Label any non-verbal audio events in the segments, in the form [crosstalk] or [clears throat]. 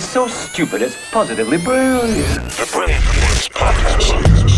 It's so stupid, it's positively brilliant. The Brilliant Podcast.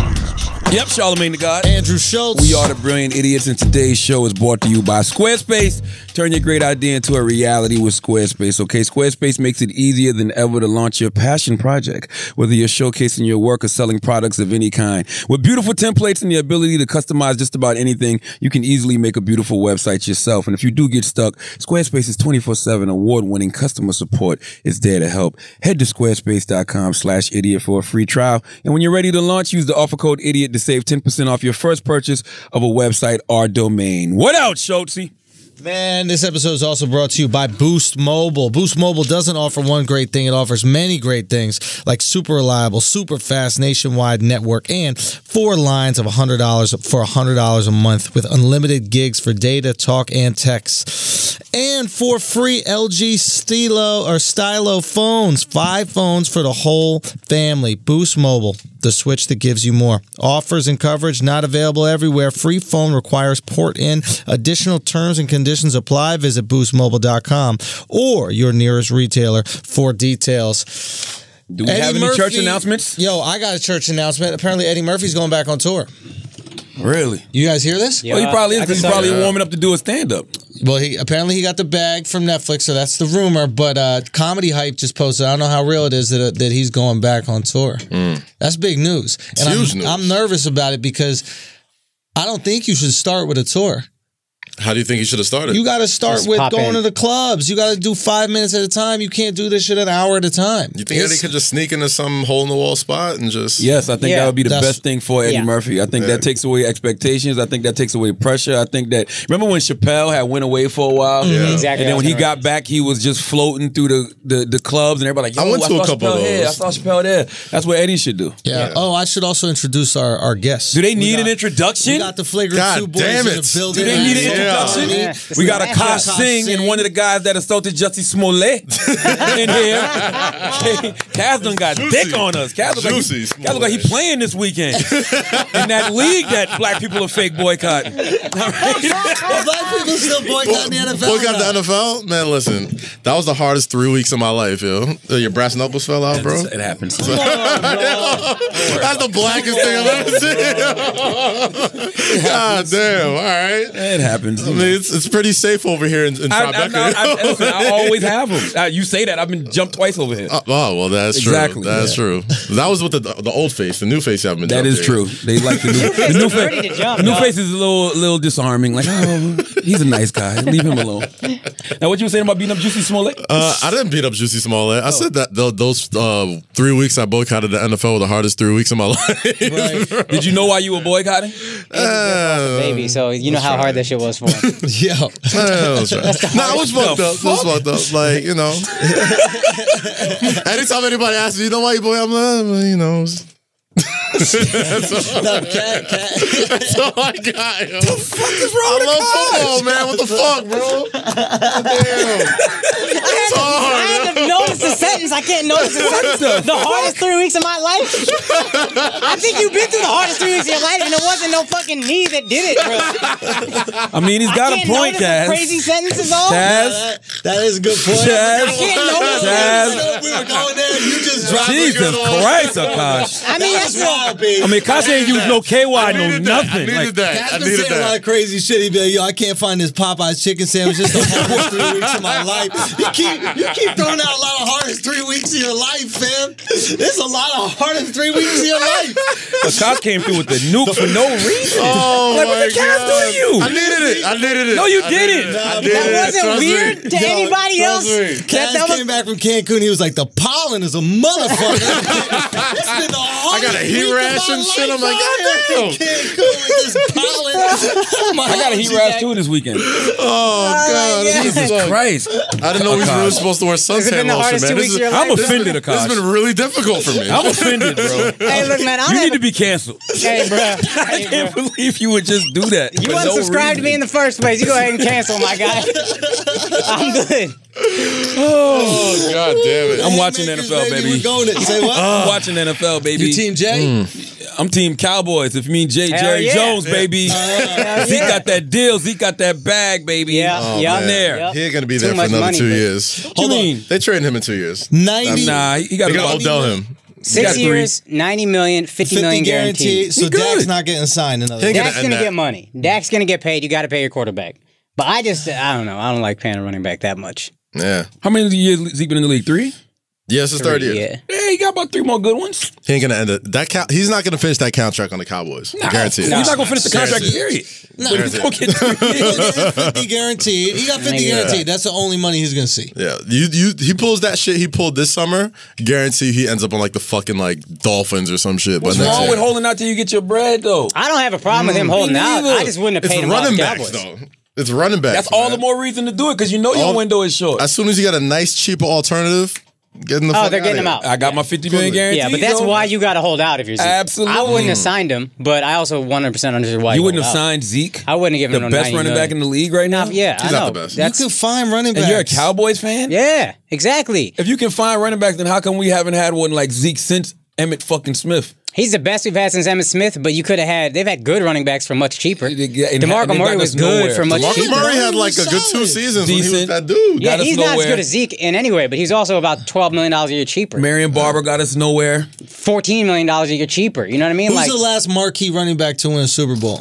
Yep, Charlamagne tha God. Andrew Schulz. We are the Brilliant Idiots, and today's show is brought to you by Squarespace. Turn your great idea into a reality with Squarespace, okay? Squarespace makes it easier than ever to launch your passion project, whether you're showcasing your work or selling products of any kind. With beautiful templates and the ability to customize just about anything, you can easily make a beautiful website yourself. And if you do get stuck, Squarespace's 24-7 award-winning customer support is there to help. Head to squarespace.com slash idiot for a free trial. And when you're ready to launch, use the offer code idiot to save 10% off your first purchase of a website or domain. What else, Schultzy? Man, this episode is also brought to you by Boost Mobile. Boost Mobile doesn't offer one great thing, it offers many great things like super reliable, super fast nationwide network and four lines of $100 for $100 a month with unlimited gigs for data, talk, and text. And for free LG Stylo or Stylo phones, five phones for the whole family. Boost Mobile, the switch that gives you more. Offers and coverage not available everywhere. Free phone requires port in. Additional terms and conditions apply. Visit boostmobile.com or your nearest retailer for details. Do we have any church announcements? Yo, I got a church announcement. Apparently, Eddie Murphy's going back on tour. Really? You guys hear this? well, he probably is because he's probably tell warming up to do a stand-up. Well, he apparently he got the bag from Netflix, so that's the rumor. But uh, Comedy Hype just posted. I don't know how real it is that uh, that he's going back on tour. That's big news, and I'm, huge news. I'm nervous about it because I don't think you should start with a tour. How do you think he should have started? You got to start Just with pop going in. to the clubs. You got to do five minutes at a time. You can't do this shit an hour at a time. You think Eddie could just sneak into some hole in the wall spot and just Yes, I think Yeah. that would be the best thing for Eddie Yeah. Murphy. I think Yeah. that takes away expectations. I think that takes away pressure. I think that remember when Chappelle had went away for a while, mm-hmm. Yeah. Exactly. and then when he got back, he was just floating through the the, the clubs, and everybody like, Yo, I went to saw a couple Chappelle of Here. I saw Chappelle there. That's what Eddie should do. yeah. Yeah. Oh, I should also introduce our our guests. Do they need got- an introduction? We got the flagrant God two boys damn in the building. Do they need an introduction? Yeah. We got a Yeah. Kosh Singh and one of the guys that assaulted Jussie Smollett in here. [laughs] Kaz done got dick on us. Kaz look, like Jussie he, Kaz look like he playing this weekend in that league that black people are fake boycotting. All right? [laughs] Well, black people still boycotting the NFL. Boycott now. the NFL? Man, listen, that was the hardest three weeks of my life, yo. Uh, Your brass knuckles fell out, bro. It happens. [laughs] That's the blackest thing I've ever seen. God damn, all right. It happens. I mean, it's, it's pretty safe over here in, in I, I, Tribeca. I, I, listen, I [laughs] always have them. Uh, you say that I've been jumped twice over here. Oh, oh, well, that's Exactly, true. That's yeah. true. That was with the the old face. The new face haven't been. That jumped true. They like the [laughs] new, the new face. jump, The new dog. face is a little, little disarming. Like, oh, he's a nice guy. Leave him alone. Now, what you were saying about beating up Jussie Smollett? Uh, I didn't beat up Jussie Smollett. I said that tho- those uh, three weeks I boycotted the NFL were the hardest three weeks of my [laughs] life. Did you know why you were boycotting? Uh, baby. So you know how hard that shit was for him. Yo, I was right. Nah, I was fucked up. I was fucked up. Like, you know. [laughs] Anytime anybody asks me, you know why you boy, I'm like, ah, you know. No, [laughs] cat, cat. That's all I got, yo. What the fuck is wrong I love football, man. What the fuck, bro? [laughs] Damn. It's I hard. had to notice the sentence. I can't notice the sentence. The hardest three weeks of my life. I think you've been through the hardest three weeks of your life, and it wasn't no fucking knee that did it, bro. I mean, he's got I a can't point, notice the crazy sentences all. Kaz, That, that is a good point. Chaz, I can't notice Chaz. We were going there, you just dropped Jesus Christ, Akaash. I mean, that's wild, baby. I mean, Akaash ain't used no KY, no needed that. I nothing. needed Like, that. I been needed saying a lot of crazy shit. He be like, yo, I can't find this Popeye's chicken sandwich. It's the hardest [laughs] three weeks of my life. You keep you keep throwing out a lot of hardest three weeks of your life, fam. There's a lot of hardest three weeks of your life. Akaash came through with the nuke for no reason. Oh, like, what my the Kaz God. do to you? I needed it. I needed it. No, you I didn't. needed. I Nah, did That it. wasn't Trust me. weird to Yo, anybody else. me. That, Kaz came back from Cancun. He was like, the pollen is a motherfucker. [laughs] it's been the I hardest got a heat week rash my and shit. I'm like, life, God dog. damn. Cancun with this [laughs] pollen. I got a heat rash too this weekend. Oh, God. yeah. This is Jesus Christ. I didn't know we was really supposed to wear Has it suntan lotion, man. This is- I'm life? offended, This Akaash. has been really difficult for me. I'm offended, bro. [laughs] Hey, look, man, I'm You need to be canceled. Hey, bro. [laughs] I can't bro. believe you would just do that. You for no unsubscribed to me in the first place. You go ahead and cancel, my guy. I'm good. Oh, oh God damn it. I'm watching Haymakers, NFL, We're baby. going it. Say what? [laughs] Uh, I'm watching NFL, baby. you Team J? Mm. I'm team Cowboys. If you mean J. Hell Jerry yeah. Jones, baby. [laughs] Hell Zeke yeah. got that deal. Zeke got that bag, baby. Yeah, Oh, yeah. man. there. Yep. He ain't gonna be Too there for much another money, two but- years. What you mean? They trade him in two years. 90 Nah, he got They a Odell him. Six got three. years, 90 million, 50, 50 million guaranteed. guaranteed. So He good. Dak's not getting signed another He ain't year. Dak's gonna get money. Dak's gonna get paid. You got to pay your quarterback. But I just, I don't know. I don't like paying a running back that much. Yeah. How many years Zeke been in the league? Three? Yeah, it's his third year. Yeah. Yeah, he got about three more good ones. He ain't gonna end it. That count, he's not gonna finish that contract on the Cowboys. Guaranteed. He's not gonna finish the contract. Guaranteed. Period. No. But he's gonna get [laughs] [laughs] 50 guaranteed. He got 50 Nigga. guaranteed. That's the only money he's going to see. Yeah, you you he pulls that shit he pulled this summer. Guarantee he ends up on like the fucking like Dolphins or some shit. What's by wrong year. with holding out till you get your bread, though? I don't have a problem with him holding out. I just wouldn't have It's him off running the backs Cowboys. though. It's running back. That's all man. the more reason to do it because you know your All- window is short. As soon as you got a nice cheaper alternative, getting the Oh, fuck they're outta getting him here. out. I got my 50 million guarantee. Yeah, but that's though. why you got to hold out if you're Zeke. Absolutely. I wouldn't have signed him, but I also 100% understood why You wouldn't have out. signed Zeke. I wouldn't have given the him no best 90 running back in the league right now. Nah, yeah, He's I not the best. That's, you can find running backs. And you're a Cowboys fan. yeah, exactly. If you can find running backs, then how come we haven't had one like Zeke since Emmitt fucking Smith? He's the best we've had since Emmitt Smith, but you could have had. They've had good running backs for much cheaper. They- they- and DeMarco Murray was good nowhere. for much Marcus cheaper. Murray had like a good two seasons when he was that dude. Yeah, got us he's not as good as Zeke in any way, but he's also about twelve million dollars a year cheaper. Marion Barber got us nowhere. Fourteen million dollars a year cheaper. You know what I mean? Who's like the last marquee running back to win a Super Bowl?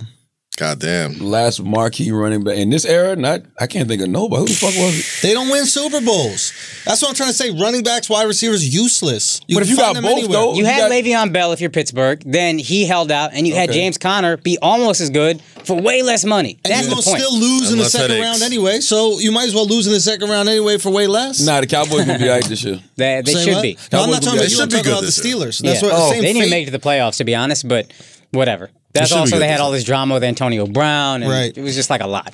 God damn. Last marquee running back in this era. Not I can't think of nobody. Who the fuck was it? They don't win Super Bowls. That's what I'm trying to say. Running backs, wide receivers, useless. But if you got them both, anywhere. though, you you had got- Le'Veon Bell if you're Pittsburgh, then he held out, and you had James Conner be almost as good for way less money. and That's you're the gonna point. still lose in the second headaches. round anyway. So you might as well lose in the second round anyway for way less. Nah, the Cowboys will be alright this year. they they should what? be. No, I'm not talking about they you. should I'm be talking about the this year. Steelers. That's Yeah. what oh, same oh, they didn't even fate. make it to the playoffs, to be honest. But whatever. That's also they had all this drama with Antonio Brown, and Right. it was just like a lot.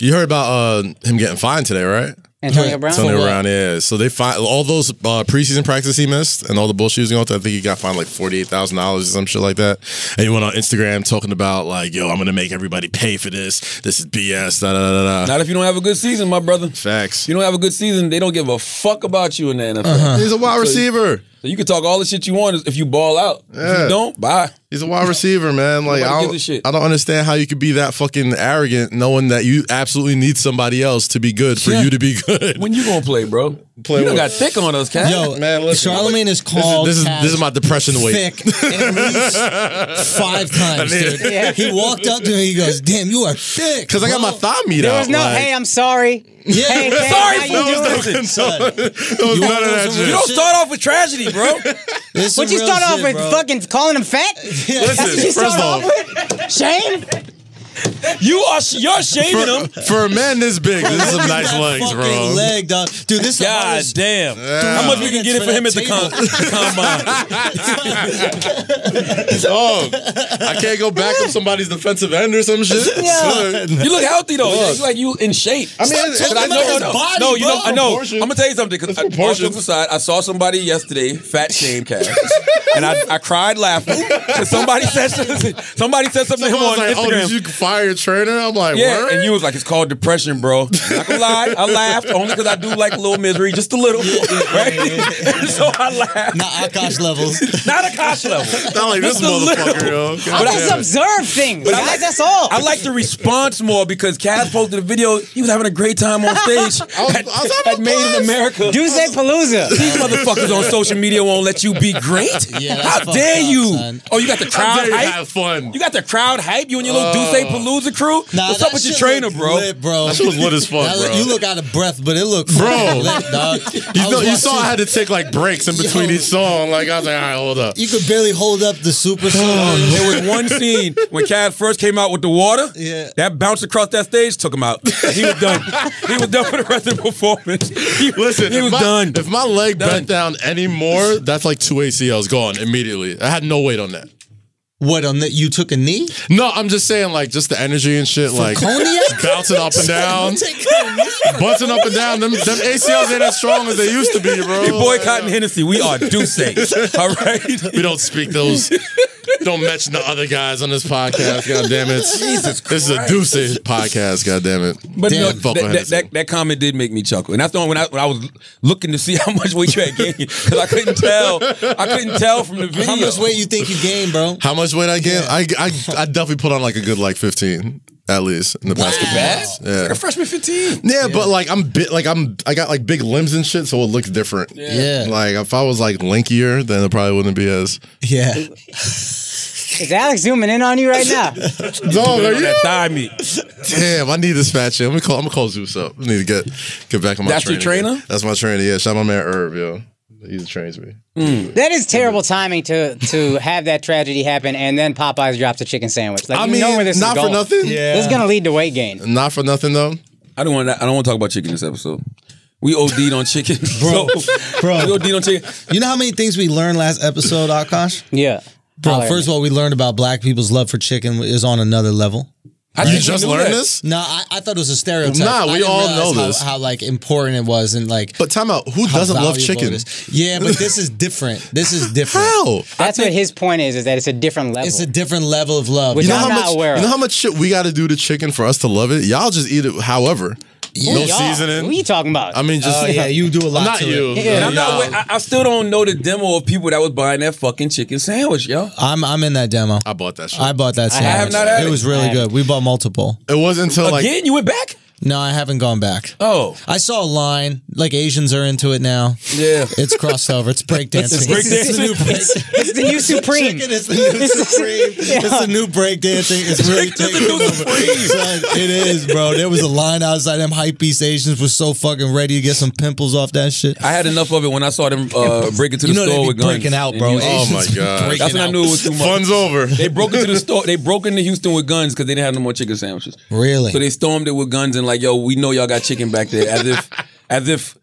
You heard about uh, him getting fined today, right? Antonio Brown. Antonio? Brown, yeah. So they find all those uh, preseason practice he missed and all the bullshit he was going through. I think he got fined like forty eight thousand dollars or some shit like that. And he went on Instagram talking about like, "Yo, I'm gonna make everybody pay for this. This is BS." Da da da da. da. Not if you don't have a good season, my brother. Facts. You don't have a good season, they don't give a fuck about you in the NFL. Uh-huh. He's a wide receiver. So you can talk all the shit you want if you ball out. If you don't, bye. He's a wide receiver, man. Like I don't, shit. I don't understand how you could be that fucking arrogant, knowing that you absolutely need somebody else to be good for Yeah. you to be [laughs] good. When you gonna play, bro? Play you done what? got thick on us, cat. Yo, Man, listen. Charlamagne is This called. is this is, this is my depression weight. thick at least five [laughs] times, dude. Yeah. He walked up to me. He goes, "Damn, you are thick." Because I got my bro." thigh meat There out. was no, like- hey, I'm sorry. Yeah, Hey, hey, Sorry, how you fool. doing? That was it. son. There You none of that shit. You don't start off with tragedy, bro. [laughs] This is What you real start off with? bro. Fucking calling him fat? [laughs] That's what you start first of all, off with? Shame? [laughs] you are you're shaming him. for, for a man this big, this is some nice That legs, fucking bro. Leg, dog. Dude, this is the God hardest- damn. How much we can get it for him at the com- combine? [laughs] Oh, I can't go back on somebody's defensive end or some shit. [laughs] Yeah. You look healthy though. You look like you in shape. I mean, it- Stop it- I know- his no, body, no, you know. I know. I'm gonna tell you something. Because all proportion. jokes aside, I saw somebody yesterday fat shame Kaz, and I, I cried laughing because somebody said something. Somebody said something to him on like, "Oh, Instagram. did you fire trainer?" I'm like, yeah, "Word?" and you was like, it's called depression, bro. Not gonna lie, I laughed only because I do like a little misery, just a little, [laughs] right? [laughs] so I laughed. Not Akaash levels. [laughs] Not Akaash level. Not like this Just a motherfucker, yo. I But I- just observe things, But I guys. like- that's all. I like the response more because Kaz posted a video. He was having a great time on stage was- at, I was at Made in. America. Duce Palooza. These motherfuckers on social media won't let you be great. Yeah, How dare up, you? son. Oh, you got the crowd hype. have fun. You got the crowd hype. You and your little Uh, Duce Palooza crew. Nah, What's up with your trainer, bro? Lit, bro. That shit was lit as fuck, That bro. You look out of breath, but it looked Bro. lit, dog. [laughs] You, know, you saw I had to take like breaks in [laughs] between Yo. each song. Like I was like, all right, hold up. You could barely hold up the super. Song. there was one [laughs] scene when Kaz first came out with the water. Yeah. That bounced across that stage, took him out. He was done. he was done for the rest of the performance. He, Listen, he if was my, done. If my leg Done. bent down anymore, that's like two ACLs gone immediately. I had no weight on that. What on that? You took a knee? No, I'm just saying, like, just the energy and shit, like cognac? [laughs] bouncing up and down, [laughs] Take a knee? bouncing up and down. Them, them ACLs ain't as strong as they used to be, bro. He boycotting Hennessy. We are Duce. [laughs] All right. We don't speak those don't mention the other guys on this podcast. God damn it! [laughs] Jesus, Christ. this is a Deuce podcast. God damn it! But Damn, no, fuck that, that, that, that comment did make me chuckle, and that's the one when I when I was looking to see [laughs] how much weight you had gained because I couldn't tell. I couldn't tell from the video. How much weight you think you gained, bro? How much weight I gained? I, I I definitely put on like a good like fifteen at least in the past couple Bad? months. Like a Yeah. freshman fifteen. Yeah, but like I'm bit like I'm I got like big limbs and shit, so it looks different. Yeah. Like if I was like linkier, then it probably wouldn't be as. Yeah. [laughs] Is Alex zooming in on you right now? [laughs] Dog, are you? Thigh meat. Damn, I need this fat shit. I'm gonna call. I'm gonna call Zeus up. I need to get get back on my. That's your trainer? again. That's my trainer. Yeah, shout out my man Herb. Yo, he trains me. Mm. That is terrible timing to to have that tragedy happen, and then Popeyes drops a chicken sandwich. Like I you mean, know where this not is for going. nothing. Yeah. This is gonna lead to weight gain. Not for nothing though. I don't want. I don't want to talk about chicken this episode. We OD'd on chicken, bro. [laughs] bro. we OD'd on chicken. You know how many things we learned last episode, Akaash? Yeah. Bro, Holler first of all, we learned about black people's love for chicken is on another level. How You did just know learned this. No, I, I thought it was a stereotype. Nah, I we didn't all know how, this. How like important it was, and like But time out. Who doesn't love chicken? Yeah, but this is different. This is different. How? That's what his point is. Is that it's a different level. It's a different level of love. Which You know I'm how not much? aware You know how much shit we got to do to chicken for us to love it. Y'all just eat it. However, no Y'all, seasoning. What are you talking about? I mean, just Oh yeah, you do a lot. not to you. It. Yeah. And I'm not. I, I still don't know the demo of people that was buying that fucking chicken sandwich, yo. I'm I'm in that demo. I bought that shit. I bought that I have not had it it. was really good. We bought multiple. it wasn't until like Again, you went back? No, I haven't gone back. Oh, I saw a line like Asians are into it now. yeah. It's crossover. It's breakdancing. [laughs] break It's the new break. it's the new supreme. Chicken is the new supreme. It's the new breakdancing. It's really taking over. Son, it is, bro. There was a line outside. Them hype beast Asians were so fucking ready to get some pimples off that shit. I had enough of it when I saw them uh, break into the You know store be with guns. breaking out, bro. use- Oh my God. That's when I knew it was too much. fun's over. They broke into the store. They broke into Houston with guns because they didn't have no more chicken sandwiches. Really? So they stormed it with guns and like, yo, we know y'all got chicken back there, as if, as if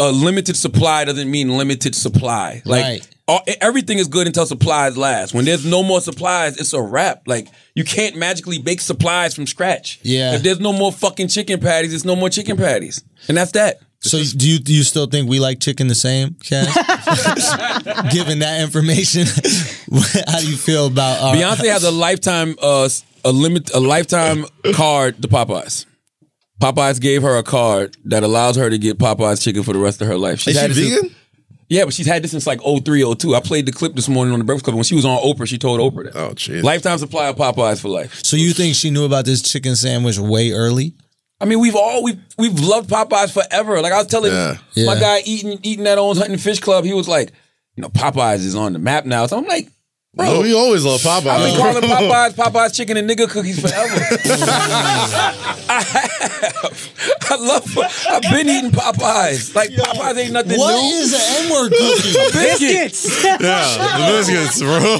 a limited supply doesn't mean limited supply. Like Right. all, everything is good until supplies last. When there's no more supplies, it's a wrap. Like you can't magically bake supplies from scratch. Yeah. If there's no more fucking chicken patties, it's no more chicken patties, and that's that. So do you do you still think we like chicken the same, Cash? [laughs] Given that information, [laughs] how do you feel about our, Beyonce has a lifetime uh a limit a lifetime card to Popeyes. Popeyes gave her a card that allows her to get Popeyes chicken for the rest of her life. She's Is had she this since- vegan? yeah, but she's had this since like 03, 02. I played the clip this morning on the Breakfast Club. When she was on Oprah, she told Oprah that. Oh, jeez. Lifetime supply of Popeyes for life. So you think she knew about this chicken sandwich way early? I mean, we've all we've we've loved Popeyes forever. Like I was telling Yeah. my Yeah. guy eating eating that old hunting fish club, he was like, you know, Popeyes is on the map now. So I'm like, bro, Bro, we always love Popeyes. I've been calling [laughs] Popeyes Popeyes chicken and nigga cookies forever. I [laughs] have. I love. I've been eating Popeyes. Like Popeyes ain't nothing What new. is an N-word cookie? [laughs] Biscuits. yeah, the biscuits, bro.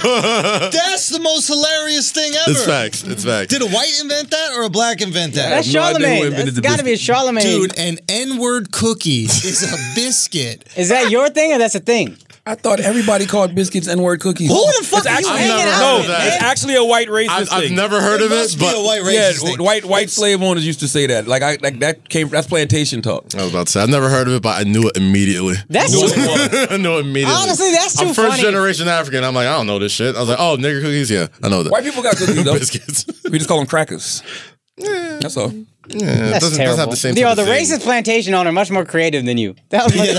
That's the most hilarious thing ever. it's facts. It's facts. Did a white invent that or a black invent that? That's I no idea who Charlamagne. invented It's the got to be a Charlamagne. Dude, an N-word cookie is a biscuit. Is that your thing or that's a thing? I thought everybody called biscuits N word cookies. Who the fuck It's are you actually, hanging out no, of that. it's actually a white racist I've, I've thing. never heard of it, must be but a white yeah, racist thing. white white slave owners used to say that. Like I like that came that's plantation talk. I was about to say I've never heard of it, but I knew it immediately. That's [laughs] I know it immediately. Honestly, that's too I'm first funny. generation African. I'm like, I don't know this shit. I was like, oh, nigger cookies, yeah, I know that. White people got cookies though. [laughs] biscuits. We just call them crackers. Mm. That's all. Yeah, it That's doesn't, terrible. doesn't have the same. Yo, the thing. racist plantation owner much more creative than you. That was much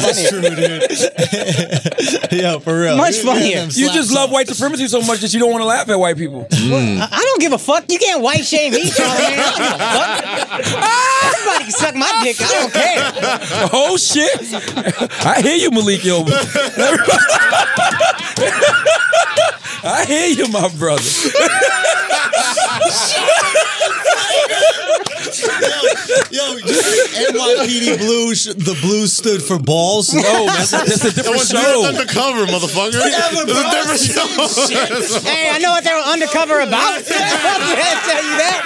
funnier. [laughs] Yo, for real. Much We- we had funnier. You just love white supremacy so much that you don't want to laugh at white people. Mm. I, I don't give a fuck. You can't white shame me, Charlamagne. I don't give a fuck. Everybody can suck my dick. I don't care. [laughs] oh shit! I hear you, Malik Yo. [laughs] I hear you, my brother. Yo, you think NYPD Blue, sh- the blue stood for balls? No, that's, [laughs] that's a different was show. undercover, motherfucker. Never, It's a different show. Hey, I know what they were undercover about. [laughs] I tell you that.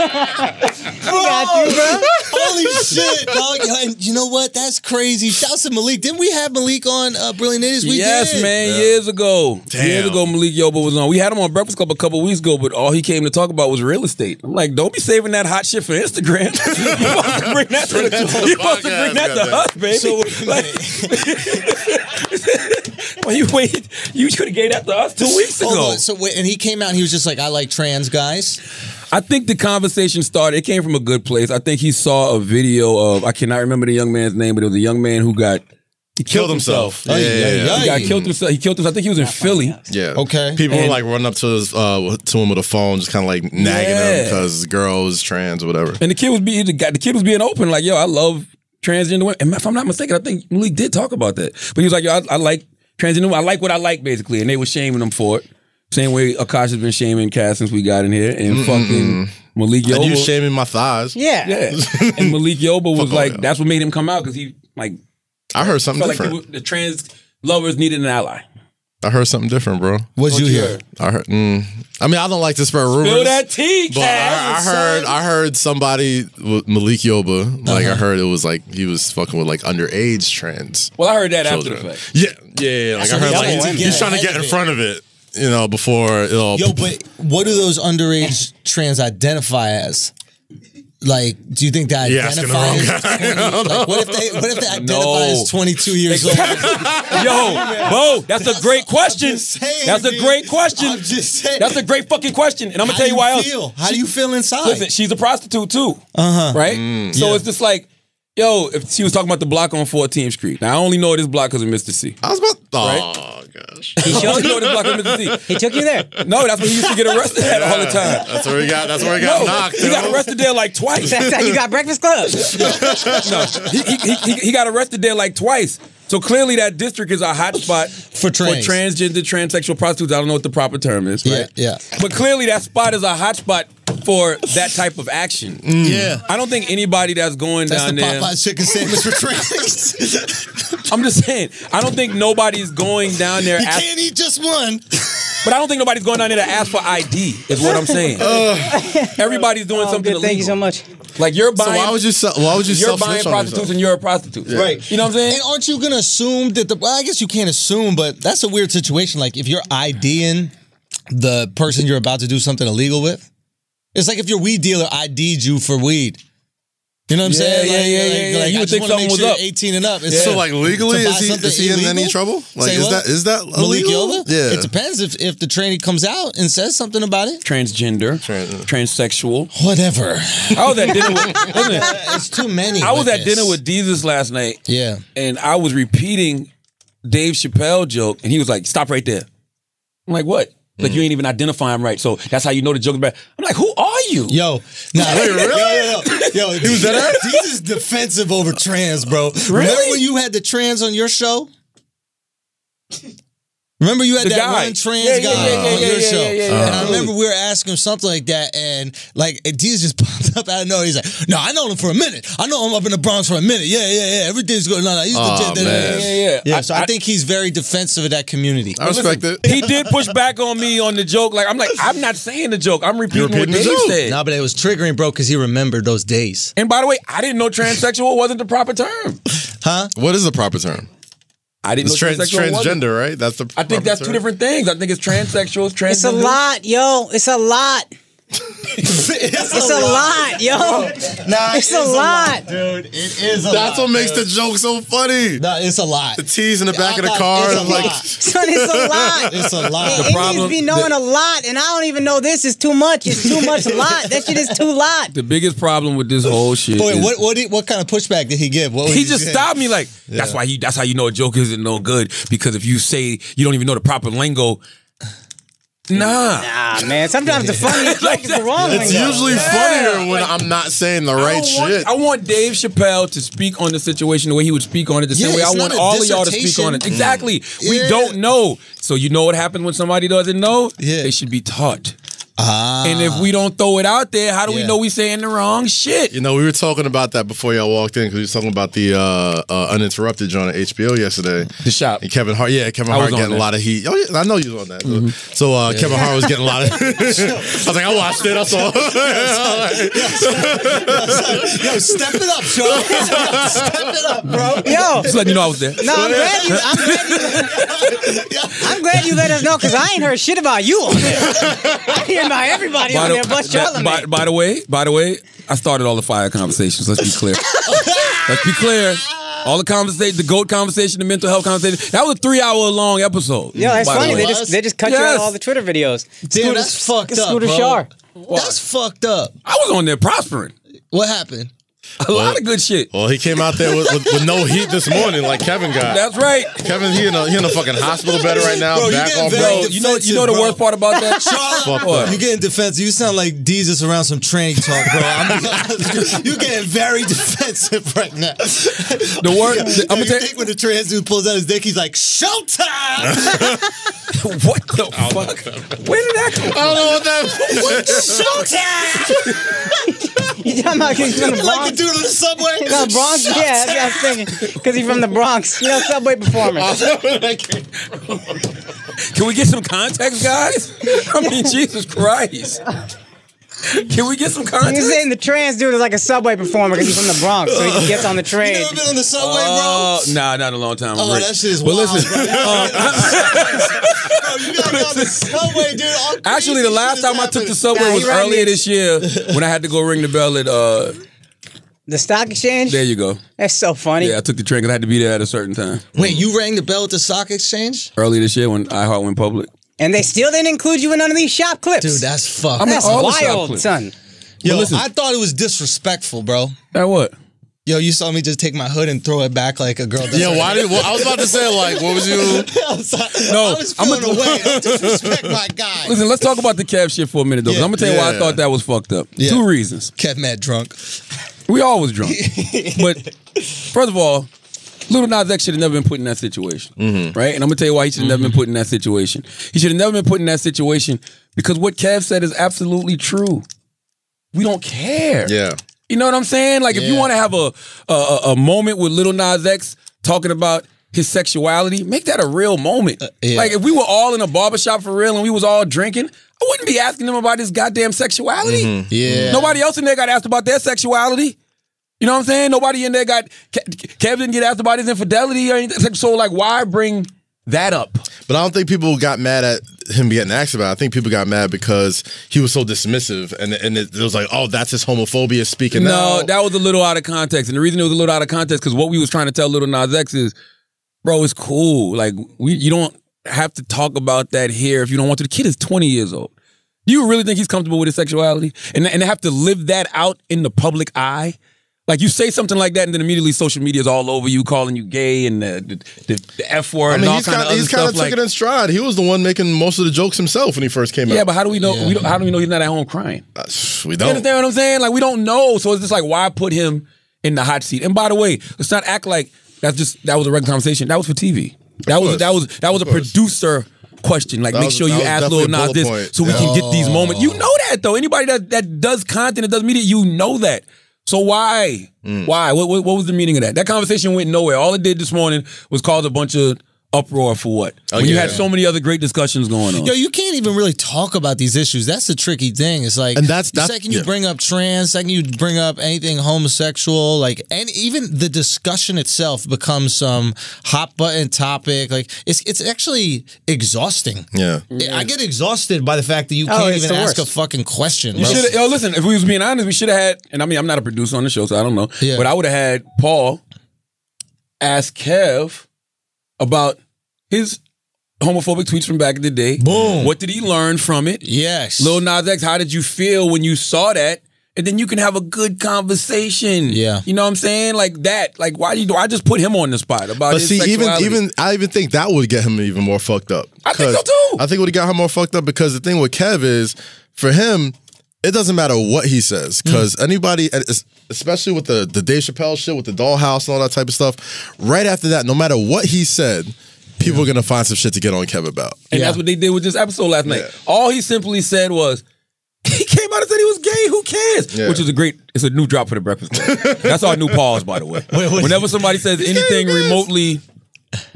I got you, bro. Holy shit, dog. And you know what? That's crazy. Shouts to Malik. Didn't we have Malik on uh, Brilliant Idiots? We yes, did. man. Years ago, Damn. years ago, Malik Yoba was on. We had him on Breakfast Club a couple weeks ago, but all he came to talk about was real estate. I'm like, don't be saving that hot shit for Instagram. [laughs] you supposed to bring that to the, you supposed to bring that to Podcast, us, baby. So, [laughs] like, [laughs] Well, you waited. You could have gave that to us two weeks Hold ago. on. So wait, and he came out and he was just like, I like trans guys. I think the conversation started. It came from a good place. I think he saw a video of. I cannot remember the young man's name, but it was a young man who got he killed, Killed himself. himself. Yeah, yeah, yeah. He got killed himself. He killed himself. I think he was in Philly. Yeah. Okay. People were like running up to his, uh, to him with a phone, just kind of like nagging Yeah. him because girls trans or whatever. And the kid was being the, guy, the kid was being open, like, yo, I love transgender women. And if I'm not mistaken, I think Malik did talk about that. But he was like, yo, I, I like transgender women. I like what I like, basically. And they were shaming him for it. Same way Akash has been shaming Cass since we got in here. And fucking Malik And you Yoba. shaming my thighs. Yeah. yeah. and Malik Yoba was Fuck like, y'all. that's what made him come out because he like I heard something felt like different. he, was- the trans lovers needed an ally. I heard something different, bro. What'd you hear? I heard. Mm, I mean, I don't like to spread rumors. Spill that tea, But I, I heard, I heard somebody Malik Yoba. Like Uh-huh. I heard it was like he was fucking with like underage trans Well, I heard that after the fact. Yeah, yeah, yeah. Like So I heard like trying he's, he's trying to get in front of it, you know, before it all. Yo, but what do those underage trans identify as? Like, do you think they You're asking the identify wrong as guy. 20, [laughs] like, what if they what if they identify No. as 22 years old? [laughs] Yo, Bo, that's a great question. just saying, That's a dude. great question. I'm just saying. That's a great fucking question. And I'm gonna How tell do you why else. feel? How do you feel inside? Listen, she's a prostitute too. Uh-huh. Uh huh. Right? Mm. so Yeah. it's just like, yo, if she was talking about the block on 14th Street. Now I only know this block because of Mr. C. I was about. Oh Right? gosh, He I showed only know you. this block of Mr. C. He took you there. No, that's where he used to get arrested at all the time. that's where he got. That's where he got No, knocked. he got arrested there like twice. That's how you got Breakfast Club. [laughs] no, he, he, he, he- he got arrested there like twice. So clearly that district is a hot spot For trans. for transgender, transsexual prostitutes. I don't know what the proper term is, Yeah, right? yeah. But clearly that spot is a hot spot for that type of action. Mm. Yeah. I don't think anybody that's going That's down the there. Popeyes chicken sandwich for trans. [laughs] I'm just saying. I don't think nobody's going down there. you ask- can't eat just one. but I don't think nobody's going down there to ask for ID. Is what I'm saying. [laughs] Everybody's doing Oh, something good. Thank you so much. Like you're So buying. why would you? Sell, why would you? you're buying prostitutes and you're a prostitute, Right. You know what I'm saying? And aren't you gonna assume that the? Well, I guess you can't assume, but that's a weird situation. Like if you're IDing the person you're about to do something illegal with, it's like if your weed dealer ID'd you for weed. You know what I'm Yeah, saying? yeah, like, yeah, like, yeah, yeah. like, You I would just think wanna something was sure up. 18 and up. It's So like legally, is he is he in any trouble? Like Say is what? that is that Malik illegal? Yoba? Yeah. It depends if if the trainee comes out and says something about it. Transgender, Trans- transsexual. Whatever. I was at dinner with. [laughs] Listen, it's too many. I was at this. dinner with Jesus last night, Yeah. and I was repeating Dave Chappelle joke, and he was like, "Stop right there." I'm like, "What?" Like you ain't even identifying right. So that's how you know the joke is bad. I'm like, "Who are you?" Yo, nah, Wait, really? Yo, yo, yo, yo was that He's is defensive over trans, bro. Remember when you had the trans on your show? Remember you had The that guy. one trans Yeah, yeah, guy yeah, yeah, on yeah, your yeah, show, yeah, yeah, and I remember we were asking him something like that, and like and Jesus just [laughs] popped up out of nowhere. He's like, "No, I know him for a minute. I know him up in the Bronx for a minute. Yeah, yeah, yeah. Everything's going on. He's Aw, legit. man. yeah, yeah. Yeah, I- so I, I- think he's very defensive of that community. I respect it. he did push back on me on the joke. Like I'm like, I'm not saying the joke. I'm repeating, repeating what the Dave joke. said. Nah, but it was triggering, bro, because he remembered those days. And by the way, I didn't know transsexual wasn't the proper term. Huh? What is the proper term? I didn't It's know trans, transsexual wasn't. transgender, right? That's the. I think proper that's two different things. I think it's transsexual, it's transgender. It's a lot, yo. It's a lot. It's a lot, yo. Nah, It's a lot. dude. It is a That's what makes the joke so funny. No, it's a lot. The T's in the back of the car, thought it's a like lot. [laughs] Son, it's a [laughs] lot. It's a lot. It, it problem- needs to be knowing a lot, and I don't even know this is too much. It's too much a lot. That shit is too lot. The biggest problem with this whole shit. But wait, is- what what did, what kind of pushback did he give? What he just saying? stopped me like that's why you that's how you know a joke isn't no good because if you say you don't even know the proper lingo nah Nah, man. Sometimes the funniest [laughs] joke is the wrong it's lingo. usually funnier when I'm not saying the right don't want- shit. I want Dave Chappelle to speak on the situation the way he would speak on it the same way I want all of y'all to speak on it dissertation. exactly we mm. Yeah. don't know so you know what happens when somebody doesn't know Yeah. they should be taught Ah. and if we don't throw it out there how do we know we saying the wrong shit You know, we were talking about that before y'all walked in because we were talking about the uh, uh, uninterrupted joint on HBO yesterday. The shop. And Kevin Hart, yeah, Kevin Hart getting a lot of heat. Oh yeah, I know you was on that. So uh, Kevin Hart was getting a lot of. [laughs] [laughs] I was like, I watched it. I saw. [laughs] Yo, step it up, Sean. step it up, bro. Yo. just letting you know I was there No, I'm glad you. I'm glad you. I'm glad you let us know because I ain't heard shit about you on there. I hear about everybody on there, but that- Charlamagne. by, by the way, by the way, I started all the fire conversations. Let's be clear. [laughs] Let's be clear. All the conversation, the goat conversation, the mental health conversation. That was a three hour long episode. Yeah, that's by the funny. They just they just cut you out of all the Twitter videos. Damn, that's fucked up, Scooter bro. Shar. That's fucked up. I was on there prospering. What happened? A lot of good shit. Well, he came out there with, with, with no heat this morning, like Kevin got. That's right. Kevin, he in a he in a fucking hospital bed right now. Bro, you back getting off, bro. Bro, you know, you know the defensive, worst part about that? [laughs] Fuck What? that. You getting defensive. You sound like Deezus around some train talk, bro. I'm [laughs] you getting very defensive right now. The word- Yeah, I'ma you tell- think when the trans dude pulls out his dick, he's like, "Showtime!" [laughs] what the fuck? Where did that come I don't know what that. Showtime! You talking about he's from the Bronx? like Bronx? the dude on the subway. He's from the Bronx? Yeah, that's what I was thinking. Because he's from the Bronx. You know, Subway performance. [laughs] Can we get some context, guys? I mean, Jesus Christ. [laughs] Can we get some You're context? saying the trans dude is like a Subway performer because he's from the Bronx, so he gets on the [laughs] train. You train. never been on the subway, Uh, nah, not a long time. bro? Oh, Rick. that shit is But wild, listen, bro. uh, [laughs] Bro, you gotta go on the subway, dude. Actually, the last shit is time I took the subway Nah, was right earlier this year when I had to go ring the bell at. uh The stock exchange? There you go. That's so funny. Yeah, I took the train because I had to be there at a certain time. Wait, you rang the bell at the stock exchange? Earlier this year when iHeart went public. And they still didn't include you in none of these shop clips. Dude, that's fucked. I mean, That's all the shop wild, clips. son. Yo, listen. I thought it was disrespectful, bro. That what? Yo, you saw me just take my hood and throw it back like a girl. does. Yeah, why did? Well, I was about to say like, what was you? [laughs] I was, No, I was I'm feeling a- away. [laughs] Disrespect my guy. Listen, let's talk about the Kev shit for a minute though. Yeah. I'm gonna tell you why I thought that was fucked up. Yeah. Two reasons. Kev mad drunk. We all was drunk. [laughs] but first of all, Lil Nas X should have never been put in that situation, Mm-hmm. right? And I'm gonna tell you why he should have never been put in that situation. He should have never been put in that situation because what Kev said is absolutely true. We don't care. Yeah. You know what I'm saying? Like if you want to have a, a a- moment with Lil Nas X talking about his sexuality, make that a real moment. yeah. Like if we were all in a barbershop for real and we was all drinking, I wouldn't be asking them about his goddamn sexuality. Mm-hmm. Yeah. Nobody else in there got asked about their sexuality. You know what I'm saying? Nobody in there got Ke- Kev didn't get asked about his infidelity or anything. So like, why bring that up? But I don't think people got mad at him getting asked about. it. I think people got mad because he was so dismissive, and and it, it was like, oh, that's his homophobia speaking. No, out. that was a little out of context, and the reason it was a little out of context because what we was trying to tell Lil Nas X is, bro, it's cool. Like we, you don't have to talk about that here if you don't want to. The kid is 20 years old. Do you really think he's comfortable with his sexuality and and have to live that out in the public eye? Like you say something like that, and then immediately social media is all over you, calling you gay and the the, the, the f word I and mean, all he's kind of he's kind of took Like, it in stride. He was the one making most of the jokes himself when he first came out. yeah, but how do we know? We don't, how do we know he's not at home crying? Uh, we don't. understand what I'm saying? Like we don't know, so it's just like why put him in the hot seat? And by the way, let's not act like that's just that was a regular conversation. That was for TV. That was that was that was a producer question. Like That make was- sure you ask Lil Nas this point. so we can get these moments. You know that though. Anybody that that does content and does media, you know that. So why? Mm. Why? What, what what was the meaning of that? That conversation went nowhere. All it did this morning was cause a bunch of uproar for what? Oh, when you had so many other great discussions going on. Yo, you can't even really talk about these issues. That's the tricky thing. It's like, And that's- the that's- second you yeah. bring up trans, second you bring up anything homosexual, like, and even the discussion itself becomes some hot button topic. Like, it's it's actually exhausting. Yeah. I get exhausted by the fact that you Oh, can't even the ask a fucking question. You bro. should yo listen. If we was being honest, we should have had. And I mean, I'm not a producer on the show, so I don't know. Yeah. But I would have had Paul ask Kev about his homophobic tweets from back in the day. Boom. What did he learn from it? Yes. Lil Nas X, how did you feel when you saw that? And then you can have a good conversation. Yeah. you know what I'm saying, like that. Like, why do you? I just put him on the spot about But his see, even sexuality. even I even think that would get him even more fucked up. I think so too. I think it would have got him more fucked up because the thing with Kev is, for him, it doesn't matter what he says because Mm. anybody, especially with the the Dave Chappelle shit with the dollhouse and all that type of stuff, right after that, no matter what he said, people are gonna find some shit to get on Kev about. And Yeah. that's what they did with this episode last night. Yeah. All he simply said was, [laughs] he came out and said he was gay. Who cares? Yeah. Which is a great, it's a new drop for the Breakfast Club. [laughs] that's our new pause, by the way. wait. Whenever somebody says anything remotely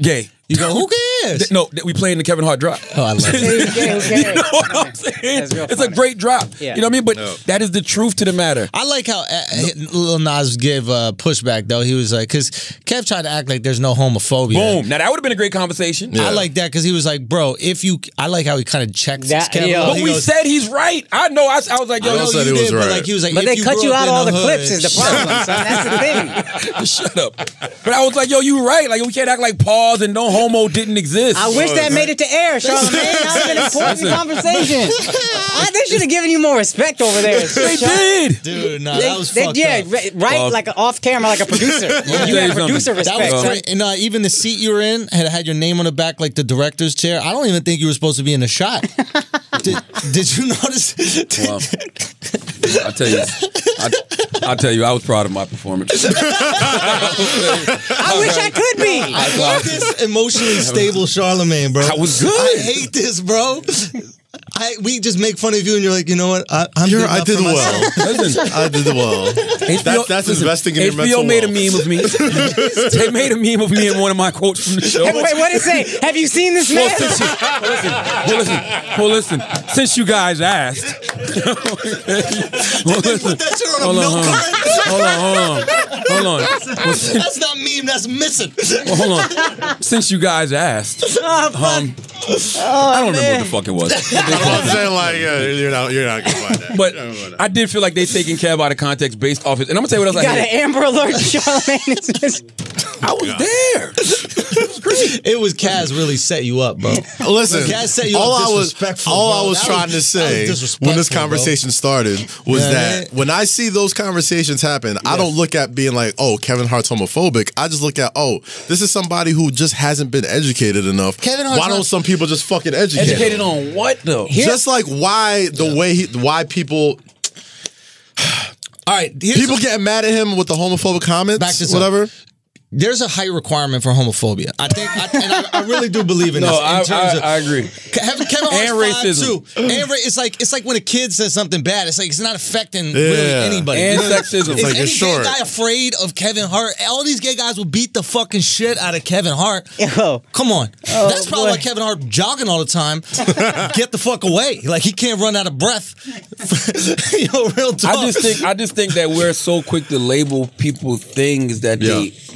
gay, You go, who cares? No, that we playing the Kevin Hart drop. Oh, I love [laughs] it. Who cares? You know what I'm saying? That's real It's a great drop. Yeah. You know what I mean? But that is the truth to the matter. I like how uh, Lil Nas gave uh, pushback though. He was like, because Kev tried to act like there's no homophobia. Boom. Now that would have been a great conversation. I like that because he was like, bro, if you, I like how he kind of checks That- Kevin. yeah. out. But He we goes, said he's right. I know. I, I was like, yo, I know said you he was did, but right. like he was like, But if they you cut you out in all the hood- clips is the [laughs] problem, son. That's the thing. [laughs] shut up. But I was like, yo, you right. Like we can't act like pause and no homo didn't exist. I wish that made it to air, Charlamagne. That was an [laughs] important Listen. conversation. I, they should have given you more respect over there. [laughs] they Char- did. dude, nah, They- that was they- fucked yeah, up. ri- right, Well, like off camera, like a producer. [laughs] you tell you had something. producer That respect. was son. great. And uh, even the seat you were in had had your name on the back, like the director's chair. I don't even think you were supposed to be in the shot. did, did you notice? Well, I tell you, I, I'll tell you, I was proud of my performance. [laughs] I wish I could be. I hate this emotionally stable Charlamagne, bro. I was good. I hate this, bro. I we just make fun of you, and you're like, you know what? I, I'm You're, I did for well. [laughs] Listen, I did well. That, that's investing in your HBO mental made a meme of me. [laughs] they made a meme of me in one of my quotes from the show. Hey, wait, what did it say? Have you seen this Well, man? since you, well, listen, well, listen, well, listen, since you guys asked. well, listen, That shit on hold on, milk hold on, hold on, hold on, hold on. Well, since, That's not meme. That's missing. well, hold on. Since you guys asked, Oh, um, I don't remember what the fuck it was. [laughs] I'm saying like, yeah, you're not, you're not gonna find that. But You're not gonna find that. I did feel like they taking Kev out of context based off his. And I'm gonna tell you what else you Got I an had. Amber Alert, Charlamagne. just- I was there. It was great. It was Kaz really set you up, bro. Listen, Kaz set you all up I was, all bro. I was That trying was- to say when this disrespectful, bro. conversation started was Yeah, that man. when I see those conversations happen, I don't look at being like, oh, Kevin Hart's homophobic. I just look at, oh, this is somebody who just hasn't been educated enough. Kevin Hart's Why don't some people just fucking educate? him? Educated on what though? Just like why the way he, why people All right, people getting mad at him with the homophobic comments, Back this up. Whatever. there's a height requirement for homophobia. I think, I, and I, I really do believe in [laughs] No, this. In I, terms I, of, I agree. Kevin, Kevin Hart's And racism. too. And ra- it's like it's like when a kid says something bad. It's like it's not affecting really Yeah. anybody. And You know, sexism. Is Like, any short. gay guy afraid of Kevin Hart? All these gay guys will beat the fucking shit out of Kevin Hart. Yo. Come on, oh, that's probably boy. why Kevin Hart jogging all the time. [laughs] Get the fuck away! Like he can't run out of breath. [laughs] Yo, real talk. I just think I just think that we're so quick to label people things that they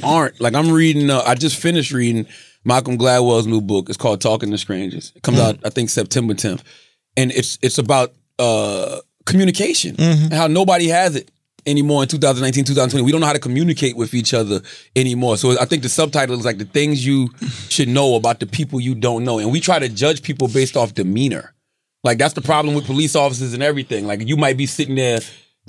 Yeah. Aren't. Like I'm reading. Uh, I just finished reading Malcolm Gladwell's new book. It's called Talking to Strangers. It comes Mm. out I think September 10th, and it's it's about uh, communication Mm-hmm. and how nobody has it anymore in 2019 2020 we don't know how to communicate with each other anymore so i think the subtitle is like the things you should know about the people you don't know and we try to judge people based off demeanor like that's the problem with police officers and everything. Like you might be sitting there,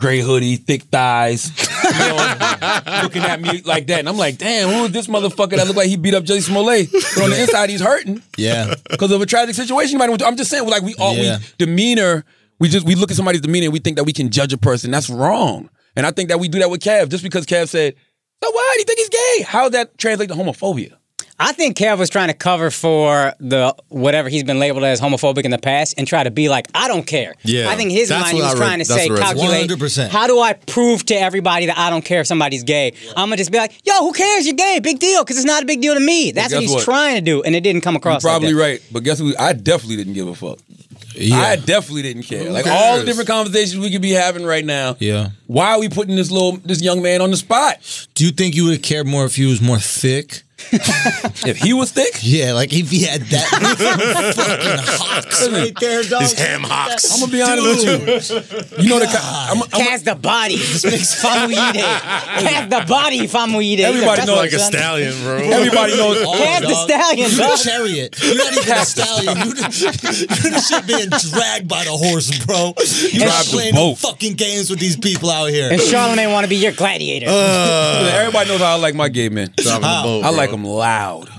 gray hoodie, thick thighs, you know, looking at me like that, and I'm like, damn, who is this motherfucker that look like he beat up Jay Smollett? But on the inside, he's hurting yeah. because of a tragic situation. You might. went. I'm just saying, like we all Yeah. we demeanor. We just we look at somebody's demeanor and we think that we can judge a person. That's wrong. And I think that we do that with Kev just because Kev said, "So what? Do you think he's gay?" How does that translate to homophobia? I think Kev was trying to cover for the whatever he's been labeled as homophobic in the past and try to be like, I don't care. Yeah. I think his That's mind he was I read- trying to say, what I read. calculate 100%. how do I prove to everybody that I don't care if somebody's gay? I'm gonna just be like, yo, who cares? You're gay, big deal, because it's not a big deal to me. That's what he's what? trying to do, and it didn't come across. You're probably like that. right, but guess what? I definitely didn't give a fuck. Yeah. I definitely didn't care. Like all the different conversations we could be having right now. Yeah. Why are we putting this little this young man on the spot? Do you think you would have cared more if he was more thick? [laughs] If he was thick, Yeah, like if he had that [laughs] fucking hocks right there, dog. These ham hocks. I'm gonna be honest with you. You know the ki- I'm, I'm, Cast the body, Famuyide. [laughs] Cast the body, Famuyide. Everybody knows like a stallion, bro. everybody knows. Oh, Cast the stallion, You dog. the chariot. You're not even a stallion. You the, you're the shit being dragged by the horse, bro. You're not Drive the playing no boat. fucking games with these people out here. And Charlamagne want to be your gladiator. everybody knows how I like my gay men. Driving the boat, I bro. Like them loud.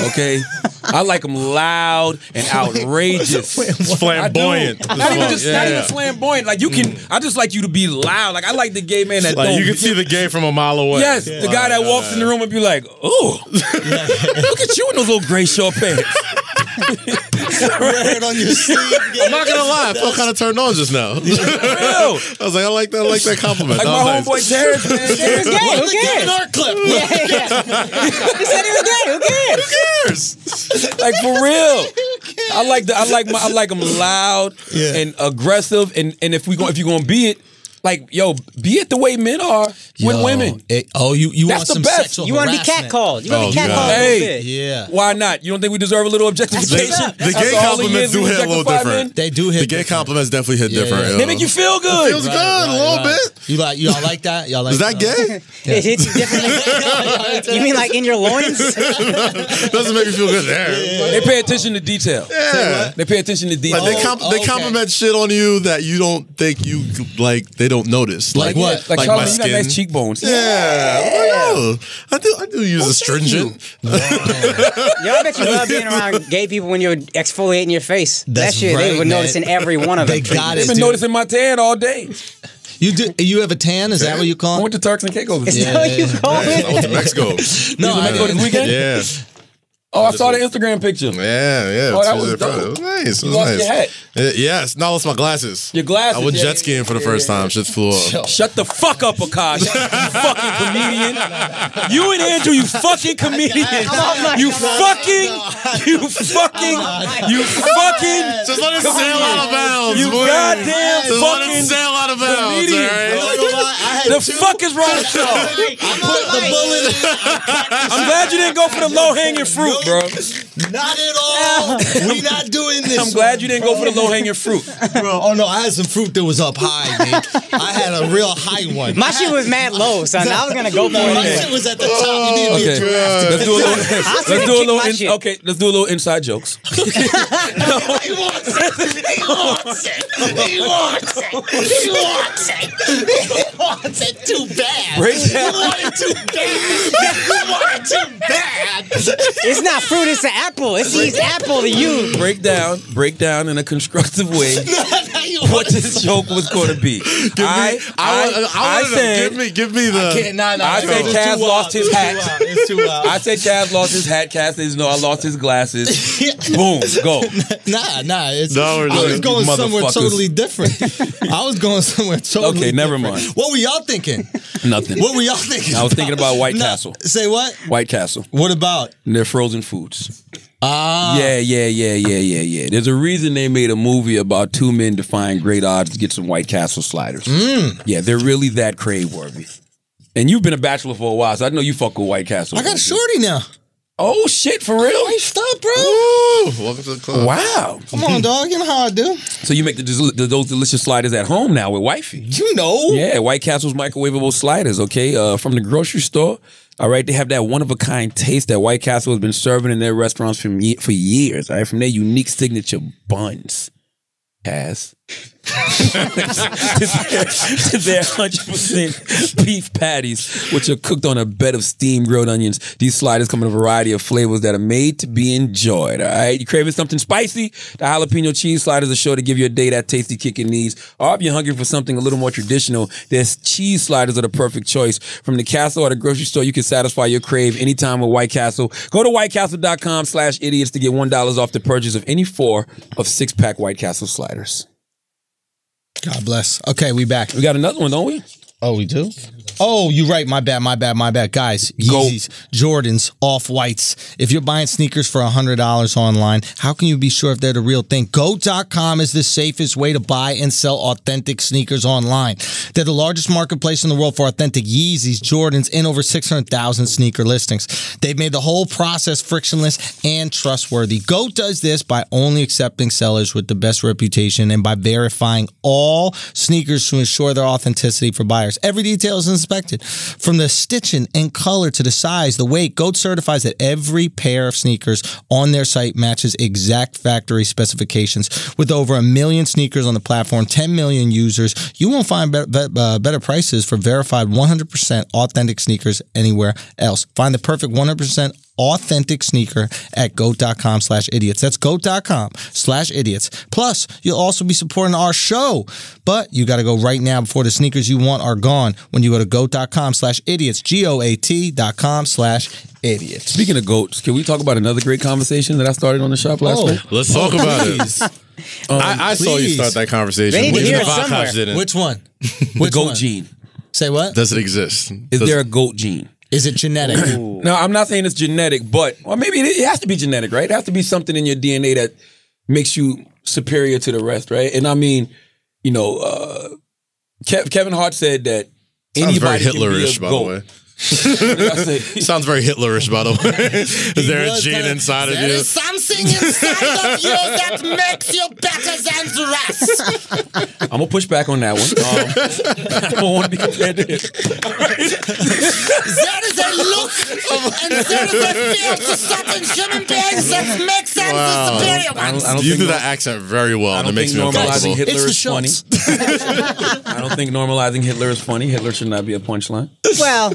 Okay, I like them loud and outrageous. [laughs] It's flamboyant. I do. Not even just not even flamboyant. Like you can. Mm. I just like you to be loud. Like I like the gay man that Like don't. you can see the gay from a mile away. Yes, the guy that walks in the uh, room and be like, "Oh, [laughs] look at you in those little gray short pants." [laughs] Wear it on your sleeve. [laughs] I'm not gonna lie, I felt kind of turned on just now. [laughs] [laughs] I was like, I like that. I like that compliment. Like That my oh, was nice. homeboy Terrence, man. Terrence, gay. Who cares? Hart clip. Yeah, yeah. he said he was gay. Who cares? Cheers. like for real. I like the I like my I like them loud Yeah. and aggressive and and if we go if you're gonna be it, like yo, be it the way men are with Yo, women. it- oh, you you That's want the some best. sexual You want to be harassment. catcalled. You want to Oh, be catcalled God. a Hey. bit. Yeah. Why not? You don't think we deserve a little objectification? The- the gay compliments do hit a little different. men? They do hit The gay different. compliments definitely hit Yeah, different. yeah. They make you feel good. Feels good a little bit. You like y'all like that? Y'all like Is that gay? [laughs] It hits you differently. you mean like in your loins? [laughs] Doesn't make me feel good there. They pay attention to detail. Yeah. They pay attention to detail. They, comp- Oh, they okay. compliment shit on you that you don't think you like. They don't notice. Like what? Like, Like Charlie, my you got skin. nice cheekbones. Yeah, yeah. I do. I do use astringent. Yo, I bet you love being around gay people when you're exfoliating your face. That's that shit, right, they would man. notice in every one of them. They them. got They've been dude. noticing my tan all day. You do? You have a tan? Is that what you I call went it? to Turks and Caicos. Is Yeah. that what you call I went it? to Mexico. No, [laughs] You I, Mexico this weekend? yeah, Oh, I saw the Instagram picture. yeah, yeah. Oh, that Tuesday, was dope. Friday. It was nice. It You was lost nice. your hat. Uh, yes, no, I lost my glasses. Your glasses, I went yeah, jet skiing for the yeah, first yeah. time. Shit flew off. Shut the fuck up, Akaash. you fucking comedian. You and Andrew, you fucking comedian. You fucking, you fucking, you fucking. Just let it sail out of bounds. You boy. goddamn Just let fucking it sail out of bounds. comedian. all right? The fuck is wrong with y'all? put the bullet. I'm glad you didn't go for the low hanging fruit, bro. Not at all. [laughs] We're not doing this. I'm glad you didn't go for the low hanging fruit. [laughs] bro. Oh no, I had some fruit that was up high. Dude. I had a real high one. My shit was mad low, son. I was gonna go for No, my shit was at the top. You need to be a Okay, let's do a little. [laughs] Let's do a little. In, okay, let's do a little inside jokes. He wants it. He wants it. He wants it. He wants it. He wants it too bad. Break He down. want it too bad. He want it too bad. It's not fruit, it's an apple. It's Eve's apple to you. Break down, break down in a constructive way [laughs] what this [laughs] joke was going to be. I, I, I, I, I, wanna said, give me, give me the. Nah, nah, I said it's Kaz too wild. lost his hat. It's too. I said Kaz lost his hat. Kaz says no, I lost his glasses. [laughs] Boom, go. Nah, nah. It's, No, I was going somewhere totally different. [laughs] I was going somewhere totally Okay, never mind. What were y'all thinking? Nothing. What were y'all thinking? I was thinking about White Castle. Say what? White Castle. What about? Their frozen foods. Ah, Yeah, yeah, yeah, yeah, yeah, yeah. There's a reason they made a movie about two men defying great odds to get some White Castle sliders. Mm. Yeah, they're really that crave worthy. And you've been a bachelor for a while, so I know you fuck with White Castle. I got a shorty now. Oh shit, for real? Hey, stop, bro. Ooh, welcome to the club. Wow. Come on, dog. You know how I do. So you make the, the, those delicious sliders at home now with wifey. You know. Yeah, White Castle's microwavable sliders, okay? Uh, from the grocery store. All right, they have that one of a kind taste that White Castle has been serving in their restaurants from for years, all right? From their unique signature buns. Kaz. They're 100% beef patties, which are cooked on a bed of steamed grilled onions. These sliders come in a variety of flavors that are made to be enjoyed. All right, you craving something spicy? The jalapeno cheese sliders are sure to give you a day that tasty kick it needs. Or if you're hungry for something a little more traditional, there's cheese sliders are the perfect choice. From the castle or the grocery store, you can satisfy your crave anytime with White Castle. Go to whitecastle.com slash idiots to get $1 off the purchase of any four of six pack White Castle sliders. God bless. Okay, we back. We got another one, don't we? Oh, we do? Oh, you're right. My bad, my bad, my bad. Guys, Yeezys, Jordans, Off Whites. If you're buying sneakers for $100 online, how can you be sure if they're the real thing? Goat.com is the safest way to buy and sell authentic sneakers online. They're the largest marketplace in the world for authentic Yeezys, Jordans, and over 600,000 sneaker listings. They've made the whole process frictionless and trustworthy. Goat does this by only accepting sellers with the best reputation and by verifying all sneakers to ensure their authenticity for buyers. Every detail is from the stitching and color to the size, the weight. Goat certifies that every pair of sneakers on their site matches exact factory specifications. With over a million sneakers on the platform, 10 million users, you won't find uh, better prices for verified 100% authentic sneakers anywhere else. Find the perfect 100% authentic sneaker at goat.com slash idiots. That's goat.com slash idiots. Plus, you'll also be supporting our show. But you got to go right now before the sneakers you want are gone when you go to goat.com slash idiots, G-O-A-T dot com slash idiots. Speaking of goats, can we talk about another great conversation that I started on the shop last Oh. night? Let's talk oh, about it. Please. [laughs] Um, I, I saw you start that conversation. They need to Which hear the it somewhere. didn't. Which one? The Which goat one? gene. Say what? Does it exist? Is Does- there a goat gene? Is it genetic? [clears throat] no, I'm not saying it's genetic, but or maybe it, it has to be genetic, right? It has to be something in your DNA that makes you superior to the rest, right? And I mean, you know, uh, Kev, Kevin Hart said that Sounds very anybody can be a Hitlerish, by the goat. Way. What did I say? Sounds very Hitlerish, by the way. [laughs] [laughs] Is there a gene kinda- inside of you? is something inside of you that makes you better than the rest. [laughs] I'm gonna push back on that one. Um, I don't want to be compared to him. There is a look and there is a feel to certain human beings that makes them Wow. the superior I don't, I don't You do that accent very well, and it makes me normalizing uncomfortable. Hitler It's is funny. I don't think normalizing Hitler is funny. Hitler should not be a punchline. Well,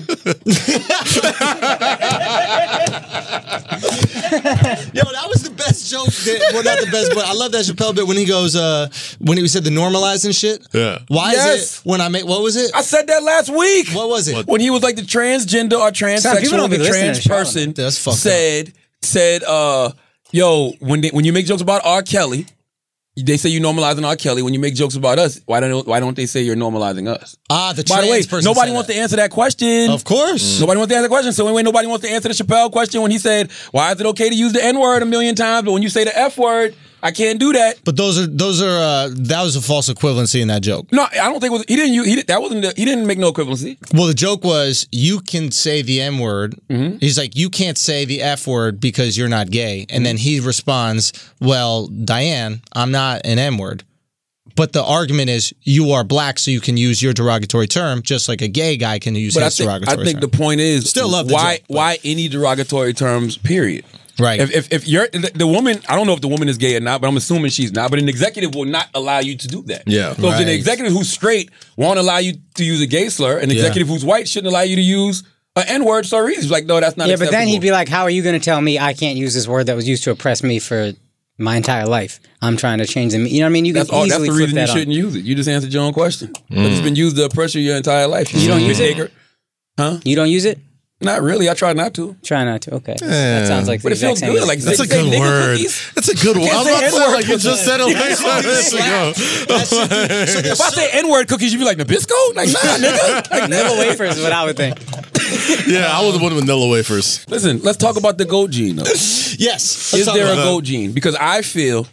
[laughs] Yo, that was the best joke. That, well, not the best, but I love that Chappelle bit when he goes, uh, when he said the normalizing shit. Yeah. Why Yes. is it when I make, what was it? I said that last week. What was it? when he was like the transgender or transsexual, don't the trans person That's fucked up. said said, uh, yo, when they, when you make jokes about R. Kelly, they say you normalizing R. Kelly. When you make jokes about us, why don't why don't they say you're normalizing us? Ah, the By the way, person nobody wants that. to answer that question. Of course. Nobody wants to answer the question. So anyway, nobody wants to answer the Chappelle question when he said, "Why is it okay to use the N word a million times, but when you say the F word, I can't do that." But those are those are uh, that was a false equivalency in that joke. No, I don't think it was. He didn't. He that wasn't. The, he didn't make no equivalency. Well, the joke was you can say the M word. Mm-hmm. He's like, you can't say the F word because you're not gay. And then he responds, Well, Diane, I'm not an M word. But the argument is you are black, so you can use your derogatory term, just like a gay guy can use But I his think, I think term. the point is Still love why joke, why any derogatory terms. Period. Right. If, if if you're the, the woman, I don't know if the woman is gay or not, but I'm assuming she's not. But an executive will not allow you to do that. Yeah. So if an executive who's straight won't allow you to use a gay slur, an executive who's white shouldn't allow you to use an N word slur. either. He's like, no, that's not. yeah, but then he'd be like, "How are you going to tell me I can't use this word that was used to oppress me for my entire life? I'm trying to change them." You know what I mean? You can That's all. That's easily the reason you that on. shouldn't use it. You just answered your own question. But it's mm. been used to oppress you your entire life. You don't use it? nigger. You don't use it? Not really. I try not to. Try not to. Okay, that sounds like the But it exact feels same. good. Like That's a good word. cookies. That's a good word. I was say about to say, N-word like you just said it like five minutes ago. If I say N word cookies, you'd be like Nabisco? Like, nah, nigga. [laughs] Like, Vanilla wafers is what I would think. [laughs] Yeah, I was the one with vanilla wafers. Listen, let's talk about the goat gene, though. [laughs] yes. Is there a about goat gene? Because I feel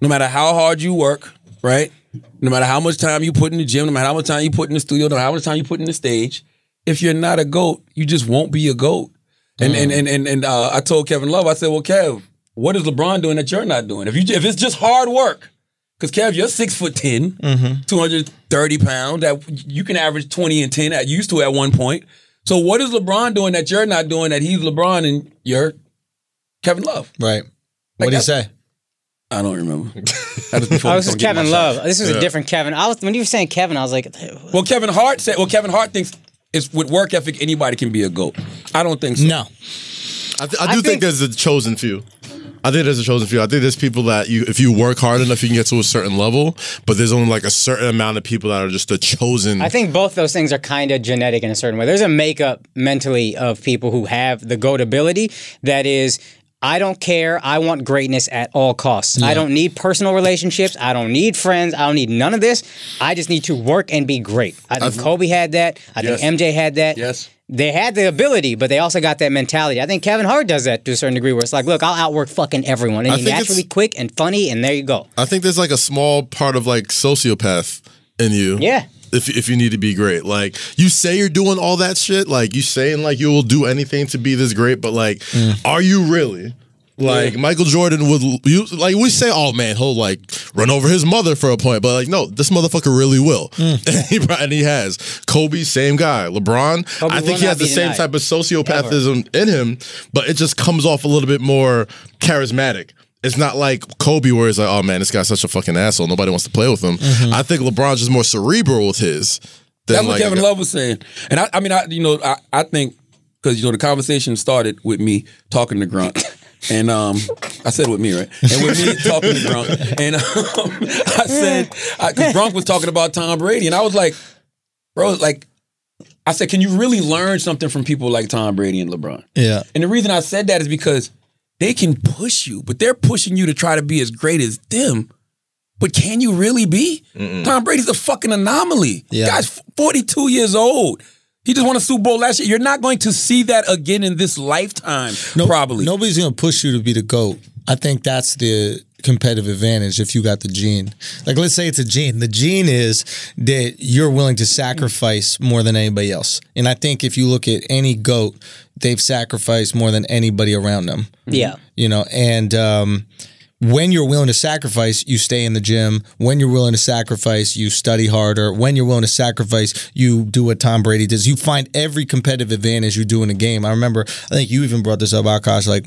no matter how hard you work, right? No matter how much time you put in the gym, no matter how much time you put in the studio, no matter how much time you put in the stage, if you're not a goat, you just won't be a goat. And and and and, and uh, I told Kevin Love, I said, well, Kev, what is LeBron doing that you're not doing? If you if it's just hard work, because Kev, you're six foot 10, 230 pounds. That you can average 20 and 10 at used to at one point. So what is LeBron doing that you're not doing that he's LeBron and you're Kevin Love? Right. What do you say? I don't remember. I just be Oh, focused this is Kevin. Love. This was a different Kevin. I was when you were saying Kevin, I was like, Well, Kevin Hart said. Well, Kevin Hart thinks it's with work ethic anybody can be a goat. I don't think so. No. I, th- I do I think, think- there's a chosen few. I think there's a chosen few. I think there's people that you, if you work hard enough, you can get to a certain level. But there's only like a certain amount of people that are just the chosen. I think both those things are kind of genetic in a certain way. There's a makeup mentally of people who have the goat ability that is. I don't care. I want greatness at all costs. I don't need personal relationships. I don't need friends. I don't need none of this. I just need to work and be great. I think Kobe had that. I Yes. think MJ had that. Yes. They had the ability, but they also got that mentality. I think Kevin Hart does that to a certain degree where it's like, look, I'll outwork fucking everyone. And think naturally quick and funny, and there you go. I think there's like a small part of like sociopath in you. Yeah. If, if you need to be great, like you say you're doing all that shit, like you saying like you will do anything to be this great, but like, are you really? Like Michael Jordan would you like we say, oh man, he'll like run over his mother for a point, but like no, this motherfucker really will, [laughs] and, he, and he has. Kobe, same guy. LeBron, Kobe I think he has the same type of sociopathism in him, but it just comes off a little bit more charismatic. It's not like Kobe, where it's like, oh man, this guy's such a fucking asshole. Nobody wants to play with him. I think LeBron's just more cerebral with his. Than That's what like, Kevin Love was saying. And I, I mean, I, you know, I, I think because you know the conversation started with me talking to Gronk. [laughs] And um, I said with me, right? And with me [laughs] talking to Gronk, and um, [laughs] I said, because Gronk was talking about Tom Brady, and I was like, bro, like, I said, can you really learn something from people like Tom Brady and LeBron? Yeah. And the reason I said that is because they can push you, but they're pushing you to try to be as great as them. But can you really be? Tom Brady's a fucking anomaly. Yeah. Guy's 42 years old. He just won a Super Bowl last year. You're not going to see that again in this lifetime, No- probably. Nobody's going to push you to be the GOAT. I think that's the competitive advantage if you got the gene. Like, let's say it's a gene. The gene is that you're willing to sacrifice more than anybody else. And I think if you look at any GOAT, they've sacrificed more than anybody around them. Yeah. You know, and um, when you're willing to sacrifice, you stay in the gym. When you're willing to sacrifice, you study harder. When you're willing to sacrifice, you do what Tom Brady does. You find every competitive advantage you do in a game. I remember, I think you even brought this up, Akaash, like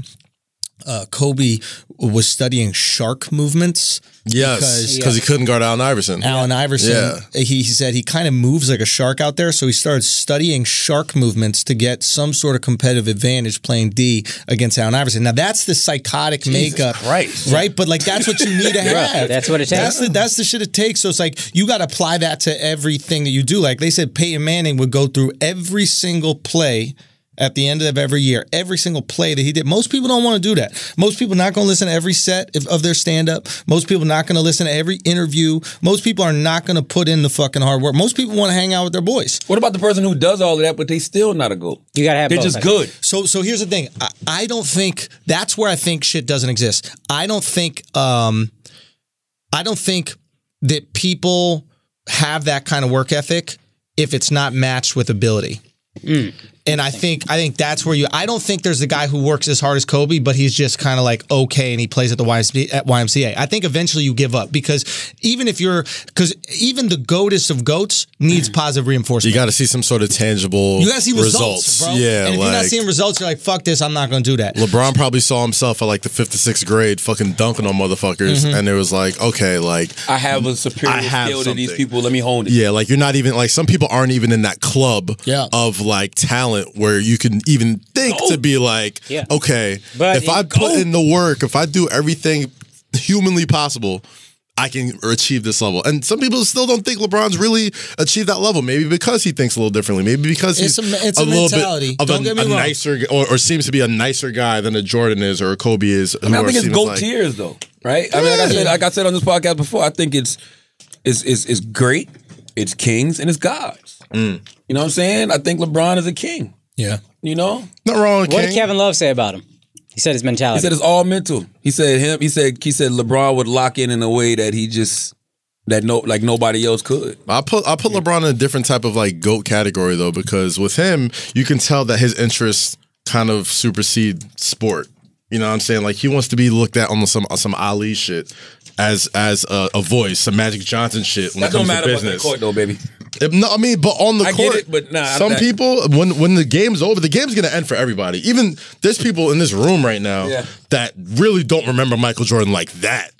uh, Kobe was studying shark movements. Yes, because he couldn't guard Allen Iverson. Allen Iverson, Yeah. he, he said he kind of moves like a shark out there. So he started studying shark movements to get some sort of competitive advantage playing D against Allen Iverson. Now that's the psychotic makeup, Christ. right? But like that's what you need to [laughs] have. that's what it takes. That's the that's the shit it takes. So it's like you got to apply that to everything that you do. Like they said, Peyton Manning would go through every single play. At the end of every year, every single play that he did. Most people don't want to do that. Most people not going to listen to every set of, of their stand up. Most people not going to listen to every interview. Most people are not going to put in the fucking hard work. Most people want to hang out with their boys. What about the person who does all of that, but they still not a goat? You gotta have They're both, just good. So so here's the thing. I, I don't think that's where I think shit doesn't exist. I don't think um I don't think that people have that kind of work ethic if it's not matched with ability. And I think I think that's where you. I don't think there's a guy who works as hard as Kobe, but he's just kind of like okay, and he plays at the YMCA, at YMCA. I think eventually you give up because even if you're because even the goatest of goats needs [clears throat] positive reinforcement. You got to see some sort of tangible You gotta see results, bro. Yeah, and if like you're not seeing results, you're like, "Fuck this! I'm not going to do that." LeBron probably saw himself at like the fifth to sixth grade fucking dunking on motherfuckers, Mm-hmm. and it was like, okay, like I have a superior I have skill to these people. Let me hone it. yeah, like you're not even like some people aren't even in that club Yeah. of like talent where you can even think to be like, Yeah. okay, But if I it- put in the work, if I do everything humanly possible. I can achieve this level, and some people still don't think LeBron's really achieved that level. Maybe because he thinks a little differently. Maybe because It's he's a- it's a little mentality. bit of Don't a, get me a wrong. nicer, or, or seems to be a nicer guy than a Jordan is or a Kobe is. I mean, I think it's seen as goat like- tiers though, right? I mean, like I said, like I said on this podcast before, I think it's it's it's, it's great, it's kings, and it's gods. Mm. You know what I'm saying? I think LeBron is a king. Yeah. You know, Not wrong, with What King. did Kevin Love say about him? He said his mentality. he said it's all mental. He said him. He said he said LeBron would lock in in a way that he just that no like nobody else could. I put I put LeBron in a different type of like goat category though because with him you can tell that his interests kind of supersede sport. You know what I'm saying? Like he wants to be looked at on some on some Ali shit as as a, a voice, some Magic Johnson shit when That it don't comes to matter about that business. court though, baby. No, I mean, but on the I court, it, but nah, some people when when the game's over, the game's gonna end for everybody. Even there's people in this room right now Yeah. that really don't remember Michael Jordan like that.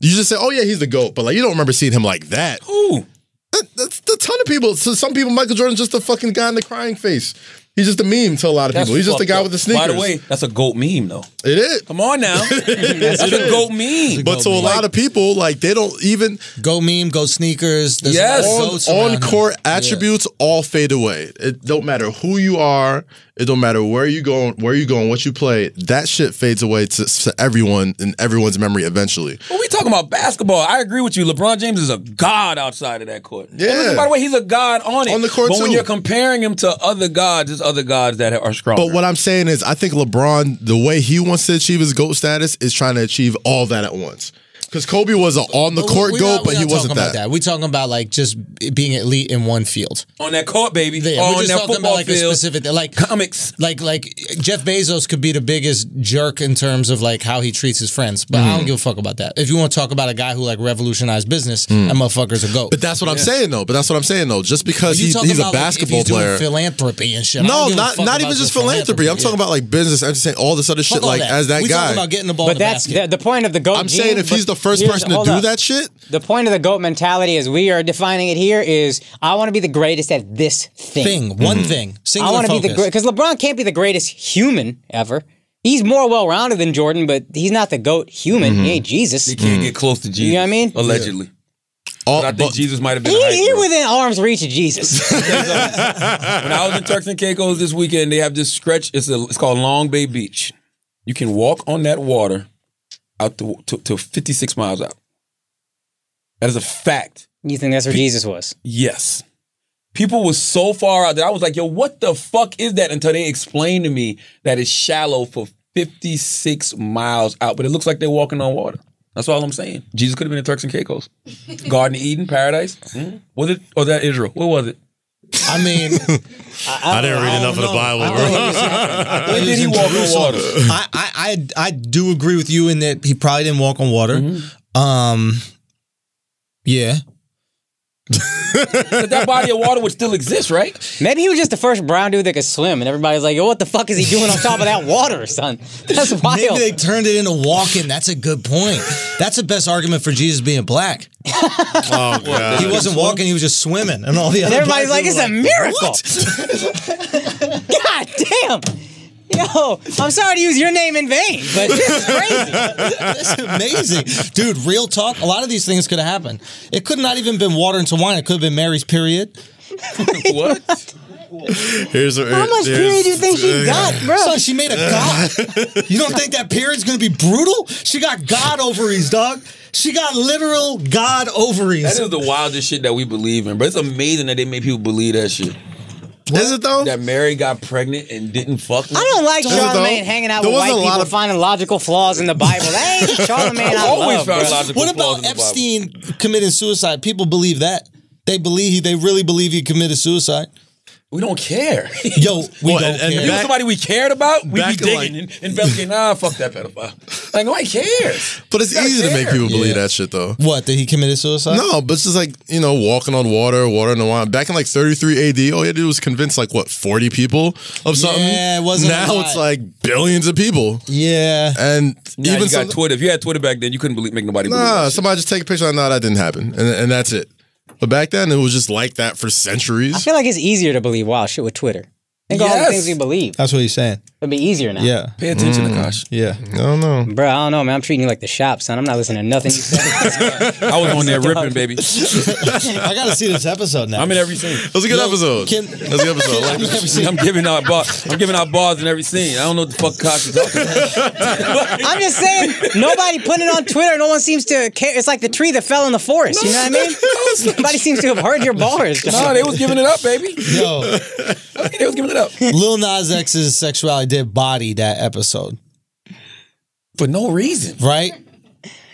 You just say, "Oh yeah, he's the goat," but like you don't remember seeing him like that. Ooh, That- That's a ton of people. So some people, Michael Jordan's just a fucking guy in the crying face. He's just a meme to a lot of that's people. He's just a fucked guy up. with the sneakers. By the way, that's a goat meme though. it is. Come on now, [laughs] that's a goat meme. But to a lot of people, like they don't even Go meme, go sneakers. There's Yes. a lot of on, goats around on him. court attributes all fade away. It don't matter who you are. It don't matter where you going, where you going, what you play. That shit fades away to, to everyone in everyone's memory eventually. When we talking about basketball, I agree with you. LeBron James is a god outside of that court. Yeah. listen, by the way, he's a god on it. On the court, But when you're comparing him to other gods, there's other gods that are stronger. But what I'm saying is, I think LeBron, the way he wants to achieve his GOAT status, is trying to achieve all that at once. Because Kobe was an on the court we're GOAT, not- but he wasn't talking about that. that. We're talking about like just being elite in one field. on that court, baby. Yeah, on we're just that talking about like field, a specific like comics. like like Jeff Bezos could be the biggest jerk in terms of like how he treats his friends, but Mm. I don't give a fuck about that. If you want to talk about a guy who like revolutionized business, that motherfucker's a goat. Mm. But that's what I'm saying, though. But that's what I'm saying, though. Just because You he's, talking he's a about, like, if basketball he's doing player. philanthropy and shit. No, not not even just philanthropy. I'm talking about like business, entertainment, all this other shit. Like as that we guy, talking about getting the ball. but that's the, the point of the goat. I'm saying if he's the first Here's- person to do up. that shit. The point of the goat mentality, as we are defining it here, is I want to be the greatest at this thing. Thing, one mm-hmm. thing, I want to be the focus. great because LeBron can't be the greatest human ever. He's more well-rounded than Jordan, but he's not the goat human. Mm-hmm. He ain't Jesus. He can't get close to Jesus. You know what I mean? Allegedly. All, But I think but- Jesus might have been He, a he within arm's reach of Jesus. [laughs] Uh, when I was in Turks and Caicos this weekend, they have this stretch. It's a, it's called Long Bay Beach. You can walk on that water out to, to, to 56 miles out. That is a fact. you think that's where Jesus was? Yes. People were so far out that I was like, yo, what the fuck is that? Until they explained to me that it's shallow for 56 miles out, but it looks like they're walking on water. That's all I'm saying. Jesus could have been in Turks and Caicos. [laughs] Garden of Eden, paradise. Hmm? Was it, or was that Israel? What was it? I mean, [laughs] I didn't read enough of the Bible, bro. Where did he in walk on water? I, I, I, I do agree with you in that he probably didn't walk on water. Mm-hmm. Um, yeah. But that body of water would still exist, right? Maybe he was just the first brown dude that could swim, and everybody's like, "Yo, what the fuck is he doing on top of that water, son? [laughs] That's wild." Maybe they turned it into walking. That's a good point. That's the best argument for Jesus being black. [laughs] Oh god. He wasn't walking; he was just swimming, and all the and other. everybody's like, people "It's a miracle." [laughs] God damn. Yo, I'm sorry to use your name in vain, but this is crazy. [laughs] That's amazing, dude. Real talk. A lot of these things could have happened. It could not even been water into wine. It could have been Mary's period. [laughs] what? Here's a, How much period do you think she got, bro? Son, she made a god. you don't think that period's gonna be brutal? She got god ovaries, dog. She got literal god ovaries. That is the wildest shit that we believe in, but it's amazing that they make people believe that shit. Is it though? That Mary got pregnant and didn't fuck. with I don't like Does it Charlamagne hanging out There with white people of- finding logical flaws in the Bible. That ain't [laughs] Charlamagne I always love, found bro. logical what flaws about in the Bible. Epstein committing suicide? People believe that. They believe he, they really believe he committed suicide. We don't care. [laughs] Yo, we Well, don't and- and care. If it was somebody we cared about, we'd be back in, digging like- and investigating. Nah, fuck that pedophile. Like, nobody cares. But it's You gotta easy to make people believe Yeah. that shit though. what? That he committed suicide? No, but it's just like, you know, walking on water, water in the wine. Back in like 33 AD, all you had to do was convince like what, 40 people of something? Yeah, it wasn't a Now lot. it's like billions of people. Yeah. And Nah, even you got some, Twitter. If you had Twitter back then, you couldn't believe, make nobody believe. nah, that shit. somebody just take a picture like, no, that didn't happen. And, and that's it. But back then, it was just like that for centuries. I feel like it's easier to believe wow shit with Twitter. Think of all the things we believe. That's what he's saying. It'd be easier now. Yeah. Pay attention, mm-hmm. Akaash. Yeah. I don't know. Bro, I don't know, man. I'm treating you like the shop, son. I'm not listening to nothing you say. [laughs] I was on there [laughs] ripping, baby. [laughs] I got to see this episode now. I'm in every scene. It was a good Yo, episode. can- It was a good episode. I like I've it. never seen- I'm giving out bars. I'm giving out bars in every scene. I don't know what the fuck Akaash is talking about. I'm just saying, nobody putting it on Twitter. No one seems to care. It's like the tree that fell in the forest. You know what I mean? Nobody seems to have heard your bars. no, they was giving it up, baby. Yo, [laughs] They was giving it up Lil Nas X's sexuality did body that episode, for no reason. right?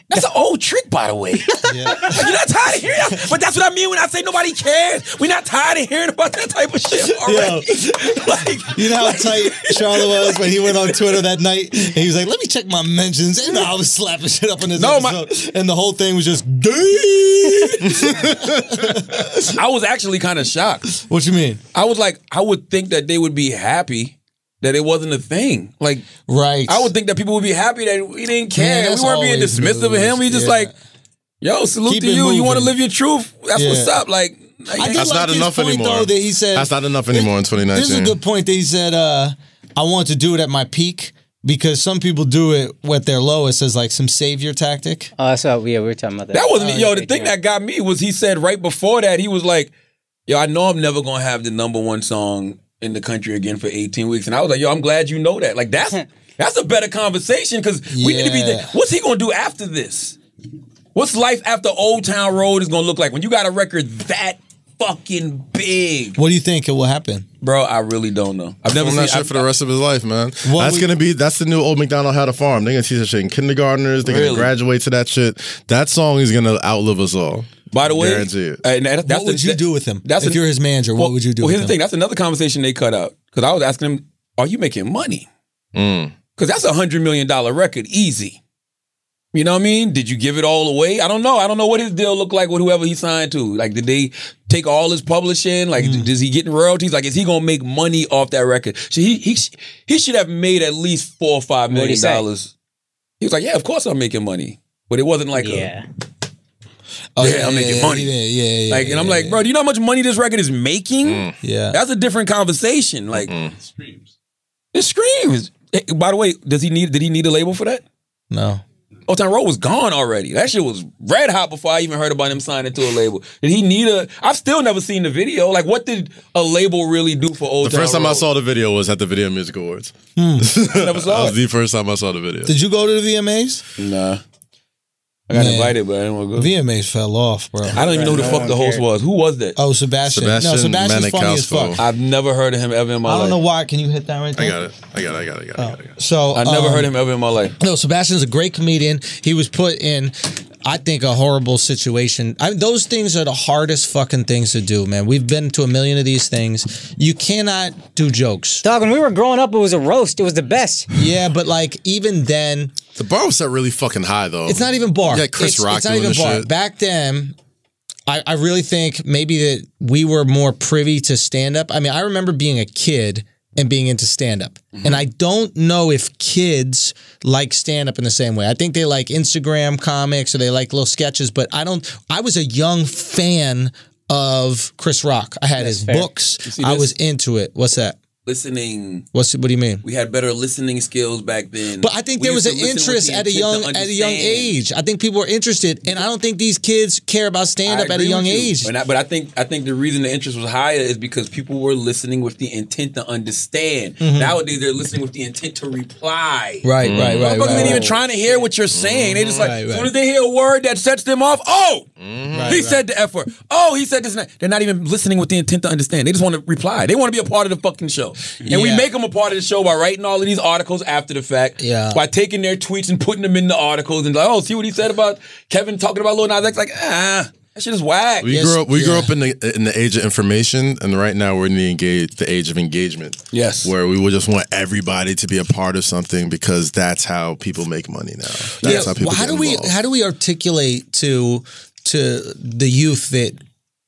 That's an old trick, by the way. [laughs] Yeah. You're not tired of hearing that? But that's what I mean when I say nobody cares. We're not tired of hearing about that type of shit already. [laughs] like, You know how tight Charlotte was when he went on Twitter that night and he was like, "Let me check my mentions," and I was slapping shit up in his No, my- and the whole thing was just. [laughs] I was actually kind of shocked. what you mean? I was like, I would think that they would be happy that it wasn't a thing. Like, Right. I would think that people would be happy that we didn't care. Man, we weren't being always dismissive of him. We just yeah. like, yo, salute Keep to it you. You want to live your truth. That's Yeah. what's up. Like, I did That's like not enough point, anymore. Though, that he said That's not enough anymore in 2019. This is a good point that he said. Uh, I want to do it at my peak because some people do it at their lowest as like some savior tactic. Oh, so yeah, we were talking about that. That wasn't Oh, yo. The thing that got me was he said right before that he was like, "Yo, I know I'm never gonna have the number one song in the country again for 18 weeks," and I was like, "Yo, I'm glad you know that. Like that's [laughs] that's a better conversation because we need to be. Yeah. The, what's he gonna do after this? What's life after Old Town Road is gonna look like when you got a record that fucking big, What do you think it will happen? bro? I really don't know. I've never I'm seen. not sure I- for the rest of his life, man. What that's we- gonna be that's the new old McDonald had a farm. They're gonna teach that shit in kindergartners. They're Really? gonna graduate to that shit. That song is gonna outlive us all. By the way, Guarantee it. and that- that's what would the- you do with him? That's if an- you're his manager, what would you do? Well, with here's the him? thing. That's another conversation they cut out because I was asking him, "Are you making money?" Mm. Because that's a hundred million dollar record, easy. You know what I mean? Did you give it all away? I don't know. I don't know what his deal looked like with whoever he signed to. Like, did they take all his publishing? Like, Mm. is he getting royalties? Like, is he gonna make money off that record? So he he he should have made at least four or five What'd he million say? dollars. He was like, "Yeah, of course I'm making money." but it wasn't like a, Yeah. Oh, Yeah, I'm making money. Yeah, yeah, yeah. like, and I'm yeah, like, bro, do you know how much money this record is making? Yeah. That's a different conversation. Like, it screams. Eh, By the way, does he need? Did he need a label for that? no. Old Town Road was gone already. That shit was red hot before I even heard about him signing to a label. Did he need a? I've still never seen the video. Like, what did a label really do for Old The Town first time I saw the video was at the Video Music Awards. [laughs] never [laughs] That saw was the first time I saw the video. Did you go to the VMAs? Nah, I got Man. invited, but I didn't want to go. VMAs fell off, bro. I don't even know who the fuck the host was. Who was that? Oh, Sebastian. no, Sebastian Sebastian's funny as fuck. I've never heard of him ever in my life. I don't know why. Can you hit that right there? I got it. I got it. I got it. I got it. I got it. I got it. So I never um, heard him ever in my life. No, Sebastian's a great comedian. He was put in, I think, a horrible situation. I, those things are the hardest fucking things to do, man. We've been to a million of these things. You cannot do jokes. Dog, when we were growing up, it was a roast. It was the best. Yeah, but like even then, The bar was set really fucking high though. it's not even bar. Yeah, Chris it's, Rock It's not doing even this bar. shit. Back then. I, I really think maybe that we were more privy to stand up. I mean, I remember being a kid and being into stand up. Mm-hmm. And I don't know if kids like stand up in the same way. I think they like Instagram comics or they like little sketches, but I don't I was a young fan of Chris Rock. I had his fair. books. I was into it. What's that? Listening, What's what do you mean? we had better listening skills back then. But I think We there was an to listen with interest at a young at a young age. I think people were interested, and I don't think these kids care about stand up at a young you. age. I- but I think I think the reason the interest was higher is because people were listening with the intent to understand. Mm-hmm. Nowadays, they're listening with the intent to reply. Right, right, right, Motherfuckers right. ain't even trying to hear what you're saying. They just like, Right, as soon as they hear a word that sets them off, oh, Right, he right. said the F word. Oh, he said this and that. They're not even listening with the intent to understand. They just want to reply. They want to be a part of the fucking show. And we make them a part of the show by writing all of these articles after the fact. Yeah. By taking their tweets and putting them in the articles and like, oh, see what he said about Kevin talking about Lil Nas X? Like, ah, that shit is whack. We Yes, grew up. We grew up in the in the age of information, and right now we're in the engage the age of engagement. Yes. where we would just want everybody to be a part of something because that's how people make money now. That's Yeah, how people. well, how get do we how do we articulate to to the youth that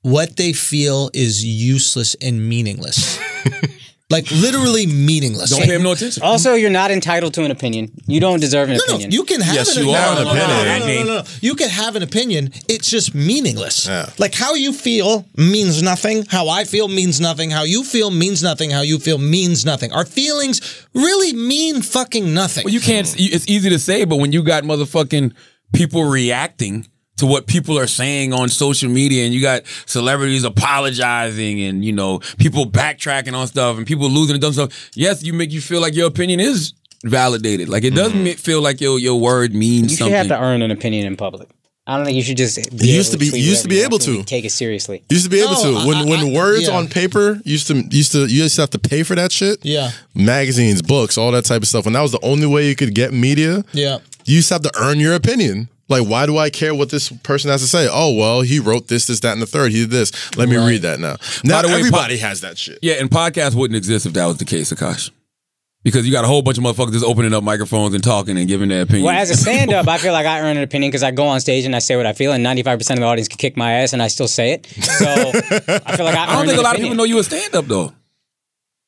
what they feel is useless and meaningless? [laughs] like literally meaningless. Don't pay him no attention. Also, you're not entitled to an opinion. You don't deserve an No, no, opinion. you can have Yes, an you are no, an no, no, no, opinion. No, no, no, no, no. You can have an opinion. It's just meaningless. Yeah. Like how you feel means nothing. How I feel means nothing. How you feel means nothing. How you feel means nothing. Our feelings really mean fucking nothing. Well, you can't. It's easy to say, but when you got motherfucking people reacting to what people are saying on social media, and you got celebrities apologizing, and you know people backtracking on stuff, and people losing and dumb stuff. Yes, you make you feel like your opinion is validated. Like it does mm-hmm. ma- feel like your your word means something. you should something. have to earn an opinion in public. I don't think you should just. Be You used to be- tweet you used to be able to. Take it seriously. You used to be able No, to when I- when I- words yeah. on paper used to used to you used to have to pay for that shit. Yeah. magazines, books, all that type of stuff. When that was the only way you could get media, Yeah. you used to have to earn your opinion. Like, why do I care what this person has to say? Oh, well, he wrote this, this, that, and the third. He did this. Let me read that now. Now the way, everybody po- has that shit. Yeah, and podcasts wouldn't exist if that was the case, Akaash. Because you got a whole bunch of motherfuckers just opening up microphones and talking and giving their opinion. Well, as a stand up, [laughs] I feel like I earn an opinion because I go on stage and I say what I feel, and 95% of the audience can kick my ass and I still say it. So I feel like I, I don't think a lot of people know you a stand up though.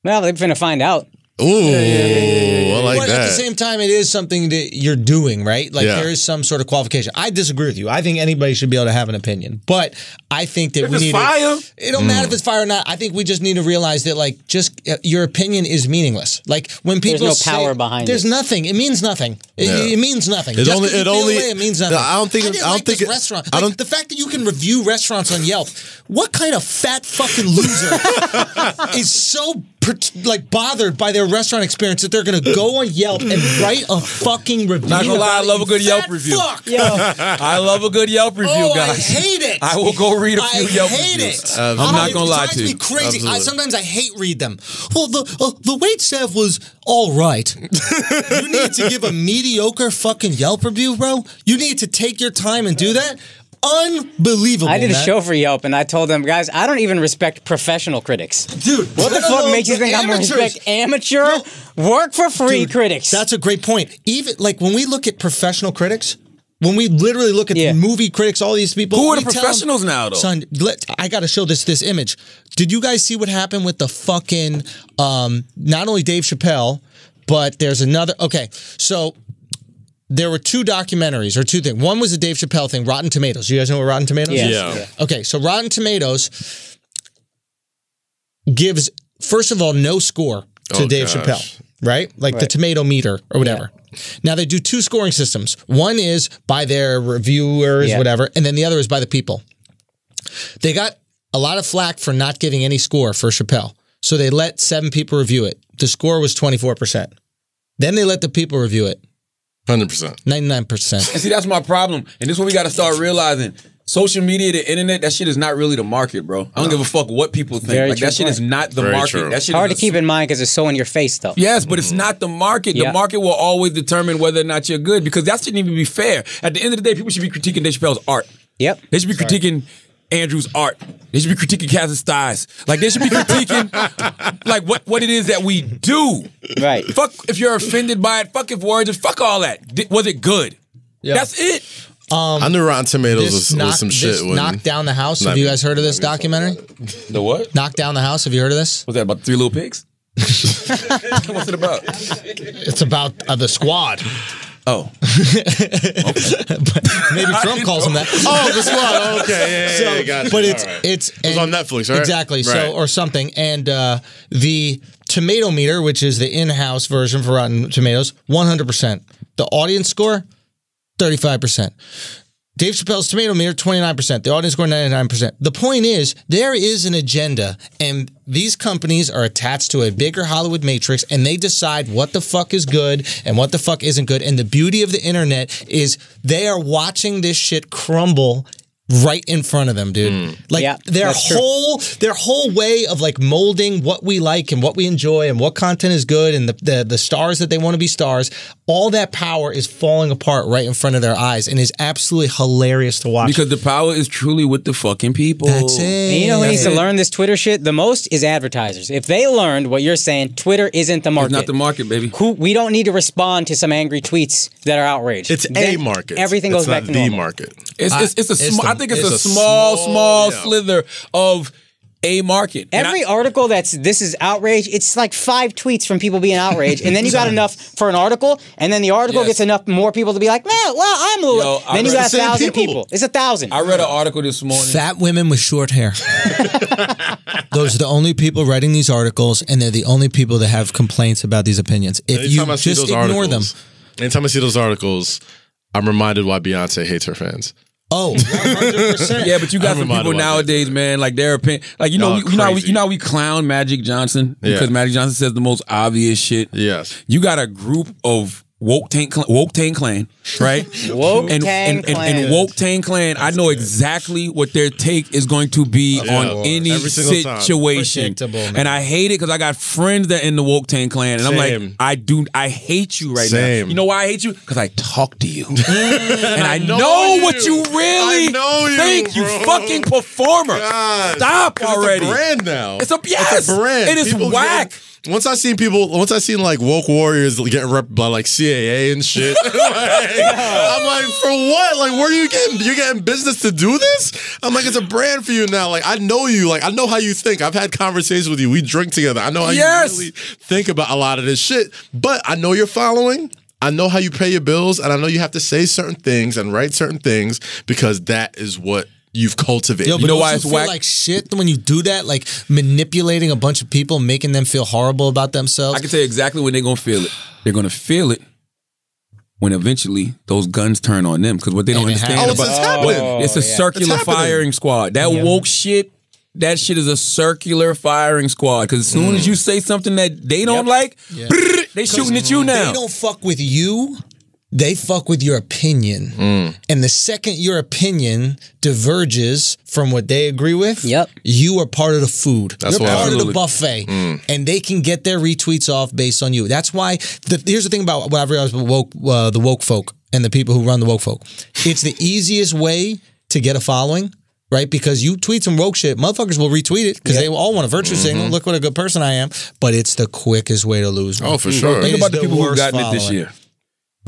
Well, they're finna find out. Ooh, I like but that. at the same time, it is something that you're doing, right? Like Yeah. there is some sort of qualification. I disagree with you. I think anybody should be able to have an opinion, but I think that If we it's need fire. To, it don't matter if it's fire or not. I think we just need to realize that, like, just uh, your opinion is meaningless. Like when people no say- power behind it. There's it. nothing. It means nothing. It, Yeah. it means nothing. It Just only- 'cause it only- away, it means nothing. I don't think- I, didn't I don't like think this it- restaurant. I don't- the fact that you can review restaurants on Yelp. What kind of fat fucking loser [laughs] is so per- like bothered by their restaurant experience that they're gonna go on Yelp and write a fucking review? Not gonna lie, I love a good Yelp review. Fuck. I love a good Yelp review, Oh, guys. I hate it. I will go read a few I Yelp hate reviews. it. I'm Oh, not gonna lie drives to me you. crazy. I, Absolutely. sometimes I hate read them. Well, the uh, the wait staff was all right. [laughs] you need to give a mediocre fucking Yelp review, bro. You need to take your time and do that. Unbelievable. I did a man. show for Yelp and I told them, guys, I don't even respect professional critics. dude. What the fuck makes you the think I'm gonna respect amateur work for free Dude, critics? That's a great point. Even like when we look at professional critics, when we literally look at Yeah. movie critics, all these people. Who are the tell professionals now, though? Son, let, I got to show this this image. Did you guys see what happened with the fucking um, not only Dave Chappelle, but there's another. Okay, so there were two documentaries or two things. One was the Dave Chappelle thing, Rotten Tomatoes. You guys know what Rotten Tomatoes Yeah. is? Yeah. Okay, so Rotten Tomatoes gives first of all no score to Oh, Dave gosh. Chappelle, right? Like the tomato meter or whatever. Now they do two scoring systems. One is by their reviewers, Yeah. whatever, and then the other is by the people. They got a lot of flack for not giving any score for Chappelle. So they let seven people review it. The score was 24%. Then they let the people review it. Hundred percent. 99%. And see, that's my problem. And this is what we got to start realizing. Social media, the internet, that shit is not really the market, bro. I don't give a fuck what people think. Very like true that shit point. is not the Very market. true. That shit Hard to a keep in mind because it's so in your face, though. Yes, but it's not the market. The market will always determine whether or not you're good because that shouldn't even be fair. At the end of the day, people should be critiquing Dave Chappelle's art. Yep. They should be critiquing Andrew's art. They should be critiquing Kaz's styles. Like they should be critiquing like what, what it is that we do. Right. Fuck if you're offended by it. Fuck if words. Just fuck all that. Di- was it good? Yeah. That's it. Um, I knew Rotten Tomatoes This, was, was some this shit. when- Knock Down the House. Have you guys heard of this documentary? The what? Knock Down the House. Have you heard of this? Was that about the three little pigs? [laughs] What's it about? It's about uh, the squad. Oh, [laughs] Maybe Trump calls him that. Oh, the squad. Okay, yeah, yeah, So, yeah, gotcha. but it's right. it's was on Netflix, right? Exactly. Right. So or something, and uh, the tomato meter, which is the in-house version for Rotten Tomatoes, one hundred percent. The audience score, thirty-five percent. Dave Chappelle's tomato meter, 29%. The audience score, 99%. The point is, there is an agenda, and these companies are attached to a bigger Hollywood matrix, and they decide what the fuck is good and what the fuck isn't good. And the beauty of the internet is they are watching this shit crumble right in front of them, dude. Mm. Like Yeah, their that's true. whole their whole way of like molding what we like and what we enjoy and what content is good and the the, the stars that they want to be stars, all that power is falling apart right in front of their eyes and is absolutely hilarious to watch. because the power is truly with the fucking people. that's it. And you know who needs to learn this Twitter shit the most is advertisers. If they learned what you're saying, Twitter isn't the It's market. not the market, baby. Who we don't need to respond to some angry tweets that are outraged. It's a market. Everything it's goes back to the normal. market. It's it's, it's a It's small. The- I think it's, it's a, a small, small, small- yeah. slither of a market. Every I- article that's this is outrage, it's like five tweets from people being outraged, and then you got enough for an article, and then the article Yes. gets enough more people to be like, man, well, I'm a little. Yo, I then you got a the same thousand people. people. It's a thousand. I read an article this morning. Fat women with short hair. [laughs] Those are the only people writing these articles, and they're the only people that have complaints about these opinions. If Anytime you I see just those ignore articles, them, anytime I see those articles, I'm reminded why Beyonce hates her fans. Oh, 100%. Yeah, but you got some people why nowadays, man. Like their opinion, like you know, Y'all we, you know, how we, you know, how we clown Magic Johnson Yeah. because Magic Johnson says the most obvious shit. Yes. You got a group of woke tank, cl- woke tank clan, right? [laughs] Woke and, Tang and, and, Clan. and woke tank clan. I know exactly what their take is going to be Yeah. on any Every single time. situation, and I hate it because I got friends that in the woke tank clan, and I'm like, I do, I hate you right now. You know why I hate you? Because I talk to you, [laughs] and I know, know you. what you really I know you, think. You fucking performer. God. Stop 'Cause already. It's a brand now. It's a- yes. It's a brand. It is People whack. get- once I seen people, once I seen like woke warriors getting rep by like CAA and shit, [laughs] like, I'm like, for what? Like, where are you getting? You're getting business to do this? I'm like, it's a brand for you now. Like, I know you. Like, I know how you think. I've had conversations with you. We drink together. I know how Yes. you really think about a lot of this shit. But I know you're following. I know how you pay your bills, and I know you have to say certain things and write certain things because that is what you've cultivated. Yo, but You know why it's whack? like shit when you do that? Like manipulating a bunch of people, making them feel horrible about themselves. I can tell you exactly when they're gonna feel it. They're gonna feel it when eventually those guns turn on them. Because what they don't And understand happens. about Oh, it's happening. what- it's a yeah. circular It's firing squad. That woke shit. That shit is a circular firing squad. Because as soon as mm. you say something that they don't like, brrr, they shooting at you now. They don't fuck with you. They fuck with your opinion. Mm. And the second your opinion diverges from what they agree with, Yep. you are part of the food. That's You're why- part of the buffet. Mm. And they can get their retweets off based on you. That's why the, here's the thing about what I've realized with woke, uh, the woke folk and the people who run the woke folk. It's the easiest way to get a following. Right, because you tweet some woke shit, motherfuckers will retweet it because they all want a virtue signal. Look what a good person I am. But it's the quickest way to lose. man. Oh, for sure. Think about the the people who worst gotten it this year.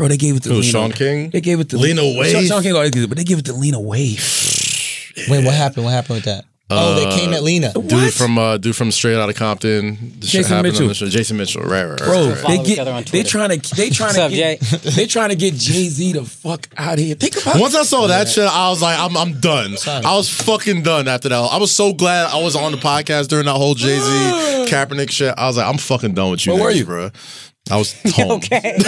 Bro, they gave it to Who, Lena. Sean King? They gave it to Lena Sean, Waithe? Sean King always gives it, but they gave it to Lena Waithe. [sighs] Wait, what happened? What happened with that? oh, they came at Lena. Dude from uh, dude from Straight Outta Compton. The shit Jason happened on Mitchell. the show. Jason Mitchell. Right, right, right. Bro, right. Follow they each get other on they Twitter. trying to they [laughs] trying What's to up, get [laughs] they trying to get Jay Z the fuck out of here. Think about Once I saw that shit, I was like, I'm, I'm done. I was fucking done after that. I was so glad I was on the podcast during that whole Jay Z [gasps] Kaepernick shit. I was like, I'm fucking done with you, Where were niggas, you? bro? I was [laughs] home. Okay. [laughs]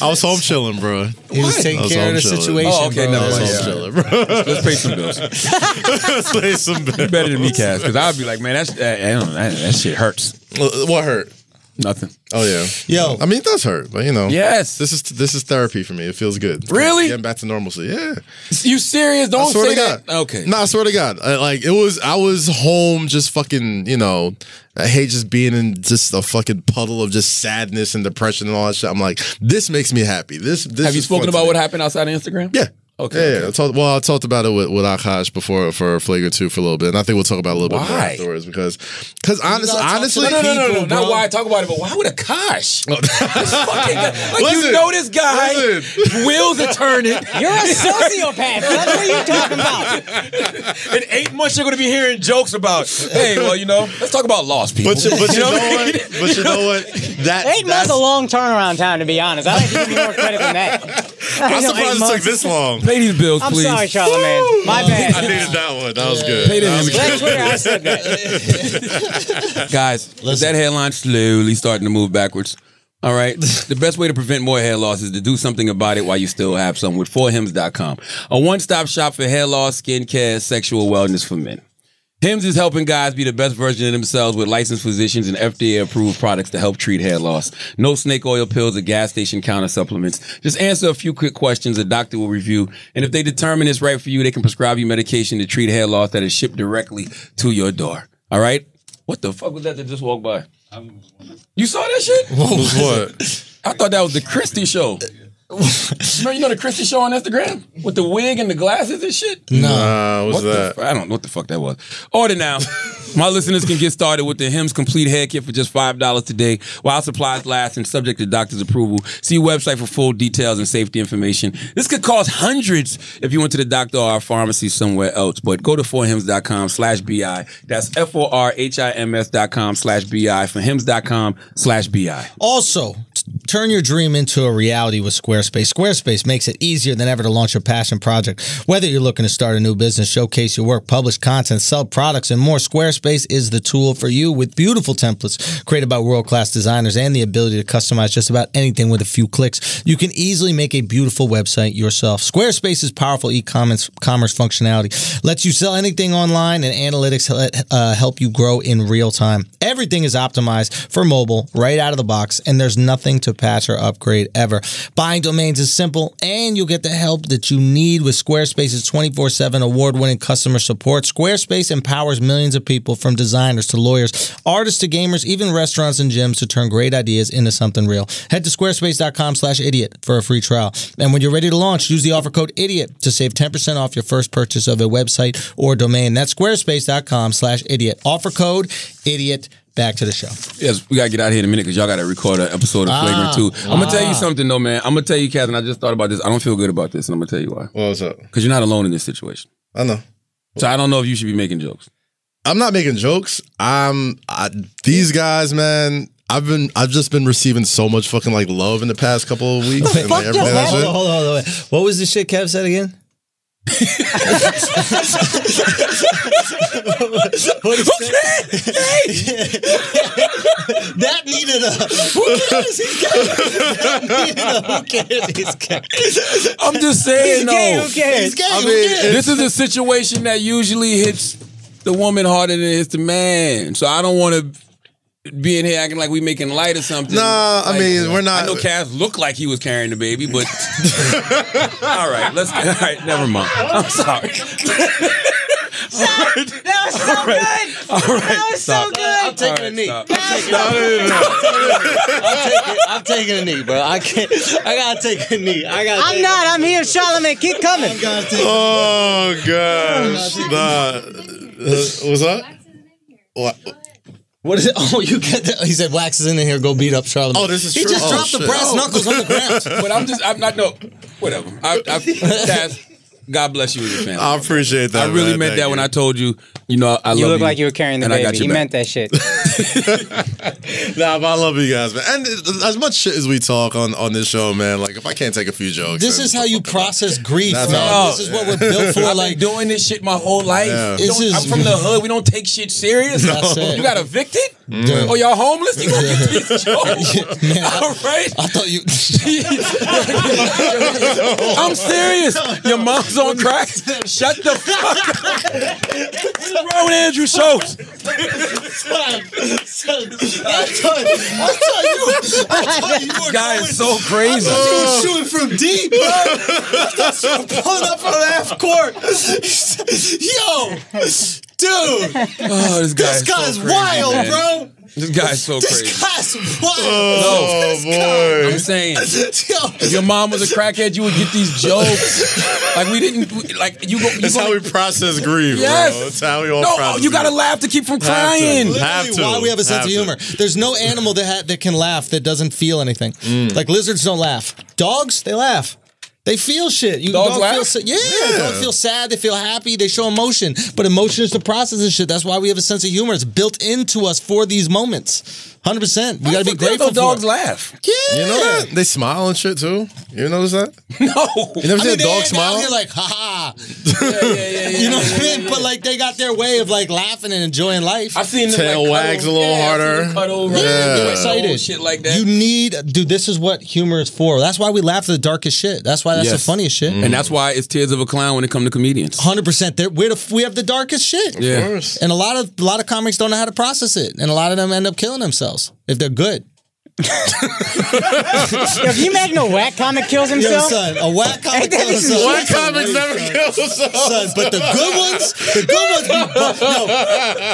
I was home chilling, bro. He was taking That's care of the chilling. situation. Oh, okay, bro. never I was mind. home Yeah. chilling, bro. [laughs] Let's pay some bills. Let's play some. bills. Better than me, Kaz, because I'd be like, man, that's that, I don't that, that shit hurts. What hurt? Nothing. Oh yeah. Yo. I mean, it does hurt, but you know. Yes. This is this is therapy for me. It feels good. Really? Getting back to normalcy. Yeah. You serious? Don't swear say to that. God. Okay. No, I swear to God. I- Like it was, I was home, just fucking. You know, I hate just being in just a fucking puddle of just sadness and depression and all that shit. I'm like, this makes me happy. This. this Have you spoken about what happened outside of Instagram? Yeah. Okay, Yeah, yeah. okay. I talked, well, I talked about it with, with Akaash before for Flagrant 2 for a little bit. And I think we'll talk about it a little bit more Why? afterwards because, because honest, gotta talk to honestly, the No, no, no, no, no. Not why I talk about it, but why would Akaash? [laughs] This fucking guy, like you know this guy, listen. [laughs] wheels are turning. You're a sociopath. That's what you're talking about. [laughs] In eight months, you're going to be hearing jokes about, hey, well, you know, let's talk about lost people. But you, but you know what I what? mean? But you know what? That Eight months that's- is a long turnaround time, to be honest. I like to give you more credit than that. I'm You surprised it took this long. Pay these bills, I'm please. sorry, Charlamagne. My bad. I needed that one. That was good. Pay the That was immigrant. Let Twitter, I said that. Guys, with that headline slowly starting to move backwards. All right. [laughs] the best way to prevent more hair loss is to do something about it while you still have some with 4hims.com. A one stop shop for hair loss, skincare, sexual wellness for men. Hims is helping guys be the best version of themselves with licensed physicians and FDA approved products to help treat hair loss. No snake oil pills or gas station counter supplements. Just answer a few quick questions a doctor will review. And if they determine it's right for you, they can prescribe you medication to treat hair loss that is shipped directly to your door. All right? What the fuck was that that just walked by? You saw that shit? was [laughs] what? I thought that was the Christie show. Remember, you know the Christie show on Instagram with the wig and the glasses and shit. Nah, what's What that? fu- I don't know what the fuck that was. Order now. My listeners can get started with the Hims Complete Hair Kit for just $5 today while supplies last and subject to doctor's approval. See website for full details and safety information. This could cost hundreds if you went to the doctor or a pharmacy somewhere else, but go to forhims.com slash BI. That's F-O-R-H-I-M-S dot com slash BI for hims.com slash BI. Also, t- turn your dream into a reality with Squarespace. Squarespace makes it easier than ever to launch your passion project. Whether you're looking to start a new business, showcase your work, publish content, sell products, and more, Squarespace is the tool for you with beautiful templates created by world class designers and the ability to customize just about anything with a few clicks. You can easily make a beautiful website yourself. Squarespace's powerful e-commerce commerce functionality lets you sell anything online, and analytics uh, help you grow in real time. Everything is optimized for mobile right out of the box, and there's nothing to patch or upgrade ever. Buying domains is simple, and you'll get the help that you need with Squarespace's 24 7 award winning customer support. Squarespace empowers millions of people from designers to lawyers, artists to gamers, even restaurants and gyms to turn great ideas into something real. Head to squarespace.com slash idiot for a free trial. And when you're ready to launch, use the offer code idiot to save 10% off your first purchase of a website or domain. That's squarespace.com slash idiot. Offer code idiot. Back to the show. Yes, we gotta get out here in a minute because y'all gotta record an episode of ah, Flagrant 2. Ah. I'm gonna tell you something though, man. I'm gonna tell you, Catherine, I just thought about this. I don't feel good about this, and I'm gonna tell you why. What's up? Because you're not alone in this situation. I know. So I don't know if you should be making jokes. I'm not making jokes. I'm I, these guys, man. I've been I've just been receiving so much fucking like love in the past couple of weeks. [laughs] and, like, everything that Hold on, hold on, hold on. What was the shit Kev said again? What is that needed a who cares? He's gay. That needed a who cares? He's gay. I'm just saying, gay, though. who cares? He's gay. I who mean, cares? This is a situation that usually hits the woman harder than it hits the man. So I don't want to be in here acting like we making light of something. Nah, I Like, mean, we're not- I know Kaz looked like he was carrying the baby, but [laughs] all right, let's. All right, never mind. I'm [laughs] sorry. [laughs] That was so good. All right, That was so good. I'm taking All a knee. stop. I'm taking, I'm taking a knee, bro. I can't. I gotta take a knee. I gotta. I'm not. I'm here, Charlamagne. Keep coming. I gotta take. Oh gosh, nah. What's up? What? What is it? [laughs] Oh, you get that? He said wax is in here. Go beat up Charlamagne. Oh, this is He true. just Oh, dropped the brass Oh. knuckles on the ground. [laughs] But I'm just. I'm not. No. Whatever. I, I, [laughs] Kaz, God bless you and your family. I appreciate that. I really man. meant Thank that when. I told you, you know, I love You you. look like you were carrying the and I got baby. your He back. meant that shit. [laughs] Nah, but I love you guys, man. And as much shit as we talk on on this show, man, like if I can't take a few jokes, This is how you process grief, That's man. how- This is what we're built for. [laughs] I've Like, been doing this shit my whole life. Yeah. This is- I'm from the hood. We don't take shit serious. [laughs] That's it. You got evicted? Mm. Dude. Oh, y'all homeless? You gonna get these jokes? Man, I- All right. I thought you. [laughs] I'm serious. Your mom's on crack. Shut the fuck up. What's wrong with Andrew Schulz? This guy is so crazy. shooting from deep, bro. Pulling up from the half court. [laughs] Yo, dude, [laughs] Oh, this guy this is so guy's crazy, wild, man. bro. This guy's so This crazy. guy's wild. Oh boy. I'm saying, [laughs] if your mom was a crackhead, you would get these jokes. Like we didn't, like you go. You That's go how we process grief, Yes. bro. That's how we all no, process you gotta grief. laugh to keep from to. crying. Have Literally to. why we have a sense Have of to. humor. There's no animal that ha- that can laugh that doesn't feel anything. Mm. Like lizards don't laugh. Dogs, they laugh. They feel shit. You Dogs dog laugh? Feel, sa- yeah, dogs feel sad. They feel happy. They show emotion. But emotion is the process of shit. That's why we have a sense of humor. It's built into us for these moments. Hundred percent. We got to be grateful. those dogs it. laugh. Yeah. You know that? They smile and shit too. You notice that? [laughs] No. You never I seen mean, a dog smile? out here like, ha ha. yeah, yeah, yeah, yeah, [laughs] You know yeah, what I yeah, mean? yeah. But like, they got their way of like laughing and enjoying life. I've seen them, Tail like, wags cuddle- a little yeah, harder. Cut over, Yeah. yeah, Get get excited. excited, shit like that. You need, dude. This is what humor is for. That's why we laugh at the darkest shit. That's why that's Yes. the funniest shit. Mm-hmm. and that's why it's tears of a clown when it comes to comedians. Hundred percent. We're the, we have the darkest shit. Yeah. Course. And a lot of a lot of comics don't know how to process it, and a lot of them end up killing themselves if they're good. Yo, can you imagine a whack comic kills himself? Yo, himself? son, a whack comic that kills is himself. Black comics never kill themselves. Son, but the good ones, the good ones, be, but, yo,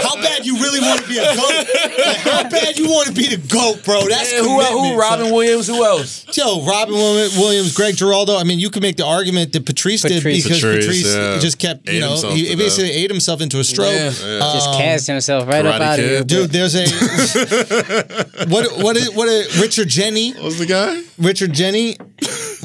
how bad you really want to be a goat? Like, how bad you want to be the goat, bro? That's Yeah, who, uh, who? Robin son. Williams? Who else? Yo, Robin Williams, Williams, Greg Giraldo. I mean, you could make the argument that Patrice, did because Patrice, Patrice, yeah. just kept, you Ate know, himself he to basically ate himself into a stroke. Yeah. Um, just cast himself right up out of here. Dude, there's a [laughs] [laughs] what? What is what? A, Richard Jeni, was the guy? Richard Jeni.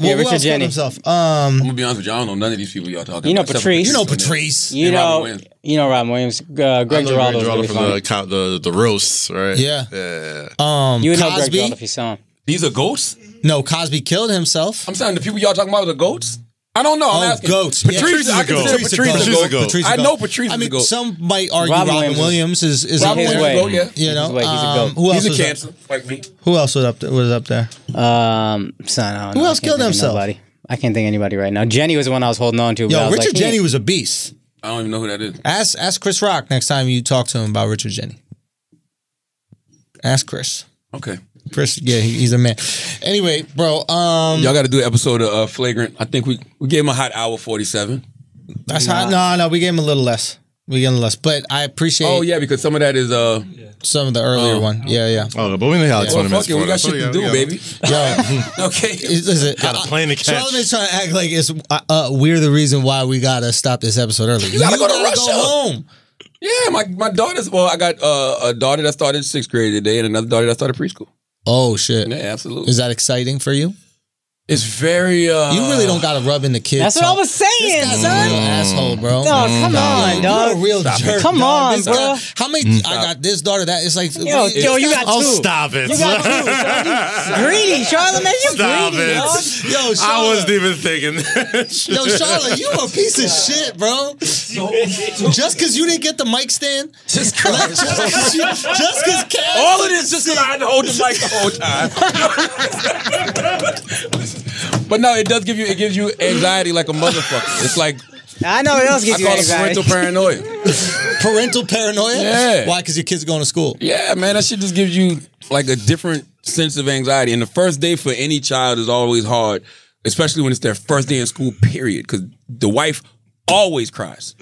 Yeah, who Richard else killed Jeni. Himself. Um, I'm gonna be honest with you. I don't know none of these people y'all talking. You know about, except Patrice. you know Patrice. You And Robin know, Williams. you know Robin Williams. Uh, Greg I know Giraldo is Giraldo really from funny. the, co- the the roasts, right? Yeah. Yeah. Um, you would know Greg Giraldo if you saw him. These are goats. No, Cosby killed himself. I'm saying the people y'all talking about are the goats. I don't know. I'm Oh, asking. goats. Yeah. Patrice, Patrice is I a goat. consider Patrice Patrice is a a goat. goat. Patrice is I a know. Patrice I is mean, a goat. some might argue Robin Robin, Williams Williams, is- is is Robin up his there. way. Goat, yeah. You know, he's a um, goat. who else He's a was up- cancer, like me. Who else was up there? Was up there? Um, son, I don't Who know. Else can't killed himself? Nobody. I can't think of anybody right now. Jeni was the one I was holding on to. Yo, Richard like, Jeni ain't- was a beast. I don't even know who that is. Ask ask Chris Rock next time you talk to him about Richard Jeni. Ask Chris. Okay. Chris, yeah, he, he's a man. Anyway, bro, um, Y'all got to do an episode of uh, Flagrant. I think we we gave him a hot hour 47. that's hot. No, no, we gave him a little less. We gave him less, but I appreciate Oh yeah, because some of that is uh. some of the earlier Oh. one. Yeah, yeah. Oh, but we only had like Well, 20 minutes fuck it, we got shit to do, we baby. Yo, [laughs] [laughs] Okay. listen, Got a plane to catch. Charlamagne's trying to act like it's uh, uh, we're the reason why we gotta stop this episode early. You gotta go to Russia. home. Yeah, my my daughter's. Well, I got uh, a daughter that started sixth grade today, and another daughter that started preschool. Oh shit! Yeah, absolutely. Is that exciting for you? It's very. uh You really don't gotta rub in the kids. That's what I was saying, This guy's son. real asshole, bro. Dog, come on, You're dog. a real jerk. Come dog. on, This bro. guy- how many? I got this daughter. That it's like. Yo, yo, you got Oh, two. stop it. You got two. son. You [laughs] greedy, Charlamagne. You Stop greedy, it. dog. Yo, I wasn't even thinking that. Yo, Charlotte, you a piece of shit, bro. Just because you didn't get the mic stand, Just because just because Kaz, all of this just because I had to hold the mic the whole time. [laughs] but no, it does give you it gives you anxiety like a motherfucker. It's like I know what else I gets you call it parental paranoia. [laughs] parental paranoia. Yeah. Why? Because your kids are going to school. Yeah, man, that shit just gives you like a different sense of anxiety. And the first day for any child is always hard, especially when it's their first day in school. Period, because the wife always cries,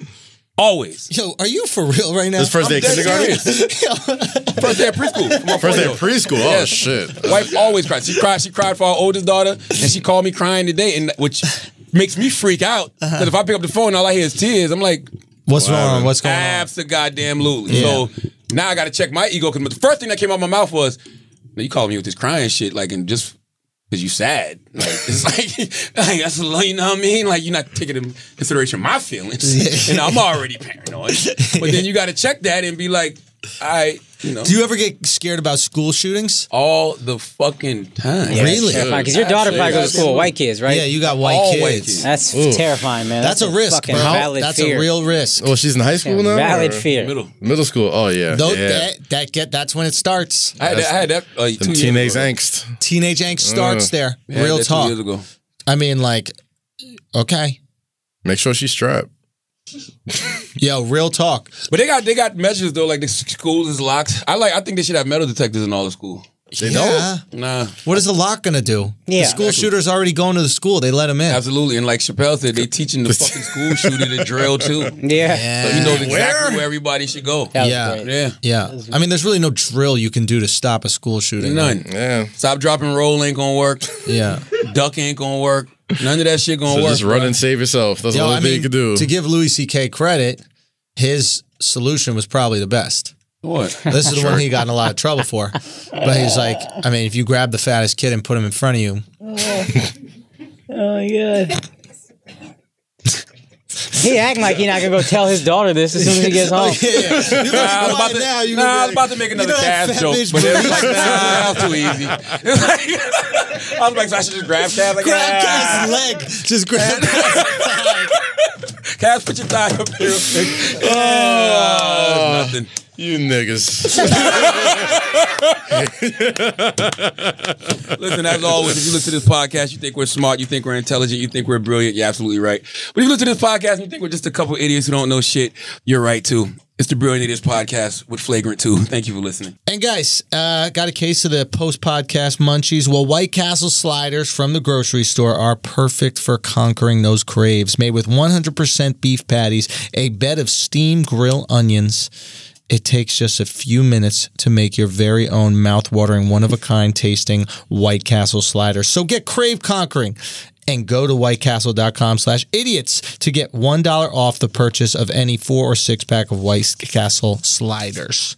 always. Yo, are you for real right now? This first day of kindergarten? [laughs] first day of preschool. First day of preschool? Oh, Yes. shit. Wife always cries. She cried. She cried for our oldest daughter, and she called me crying today, and which makes me freak out because uh-huh. if I pick up the phone and all I hear is tears, I'm like, What's wrong? What's going on? Absolutely. Goddamn, yeah. So now I got to check my ego because the first thing that came out of my mouth was, "You calling me with this crying shit?" Like, and just Because you sad. Like, it's [laughs] like, like, that's, you know what I mean? Like, you're not taking into consideration my feelings. [laughs] and I'm already paranoid. But then you got to check that and be like, I, you know, Do you ever get scared about school shootings? all the fucking time. Yeah, Really? Because your daughter probably goes to school with white kids, right? Yeah, you got white kids. white kids. That's terrifying, man. That's a risk, fucking bro. valid That's fear. a real risk. Well, she's in high school now. valid or- fear. Middle. Middle school. Oh yeah. Though yeah. that, that get that's when it starts. I had, that, I had that like two teenage years ago. angst. Teenage angst starts mm. there. I had Real that two talk. years ago. I mean, like, okay, Make sure she's strapped. Yo, real talk. But they got they got measures though. Like the schools is locked. I like. I think they should have metal detectors in all the school. They yeah. Nah, What is the lock gonna do? Yeah. the school shooter's already going to the school. They let him in. absolutely. And like Chappelle said, they teaching the fucking school [laughs] shooter to drill too. Yeah. So he knows exactly where everybody should go. That Yeah. Yeah, Yeah, I mean, there's really no drill you can do to stop a school shooting. none. Yeah. Stop dropping roll ain't gonna work. Yeah. Duck ain't gonna work. None of that shit gonna So work. just run bro. and save yourself. That's the Yo, only I thing you can do. to give Louis C.K. credit, his solution was probably the best. What? [laughs] This is the one he got in a lot of trouble for. But he's like, I mean, if you grab the fattest kid and put him in front of you, Oh, oh yeah. he acting like he's not gonna go tell his daughter this as soon as he gets [laughs] oh, home. yeah, you Nah, I was about to, now. You nah, I was about to make another know that Kaz fat joke, but it was like, nah, that was too easy. [laughs] I was like, so I should just grab Kaz. Like, grab nah. Kaz's leg. Just grab. Kaz, put your thigh up here. [laughs] Oh, ah, nothing. you niggas. [laughs] Listen, as always, if you listen to this podcast, you think we're smart, you think we're intelligent, you think we're brilliant, you're absolutely right. But if you listen to this podcast and you think we're just a couple idiots who don't know shit, you're right too. It's the Brilliant Idiots podcast with Flagrant 2. Thank you for listening. And guys, uh, got a case of the post podcast munchies. Well, White Castle sliders from the grocery store are perfect for conquering those craves. Made with 100% beef patties, a bed of steamed grill onions. It takes just a few minutes to make your very own mouth-watering, one-of-a-kind tasting White Castle slider. So get crave conquering and go to whitecastle.com slash idiots to get $1 off the purchase of any four or six pack of White Castle sliders.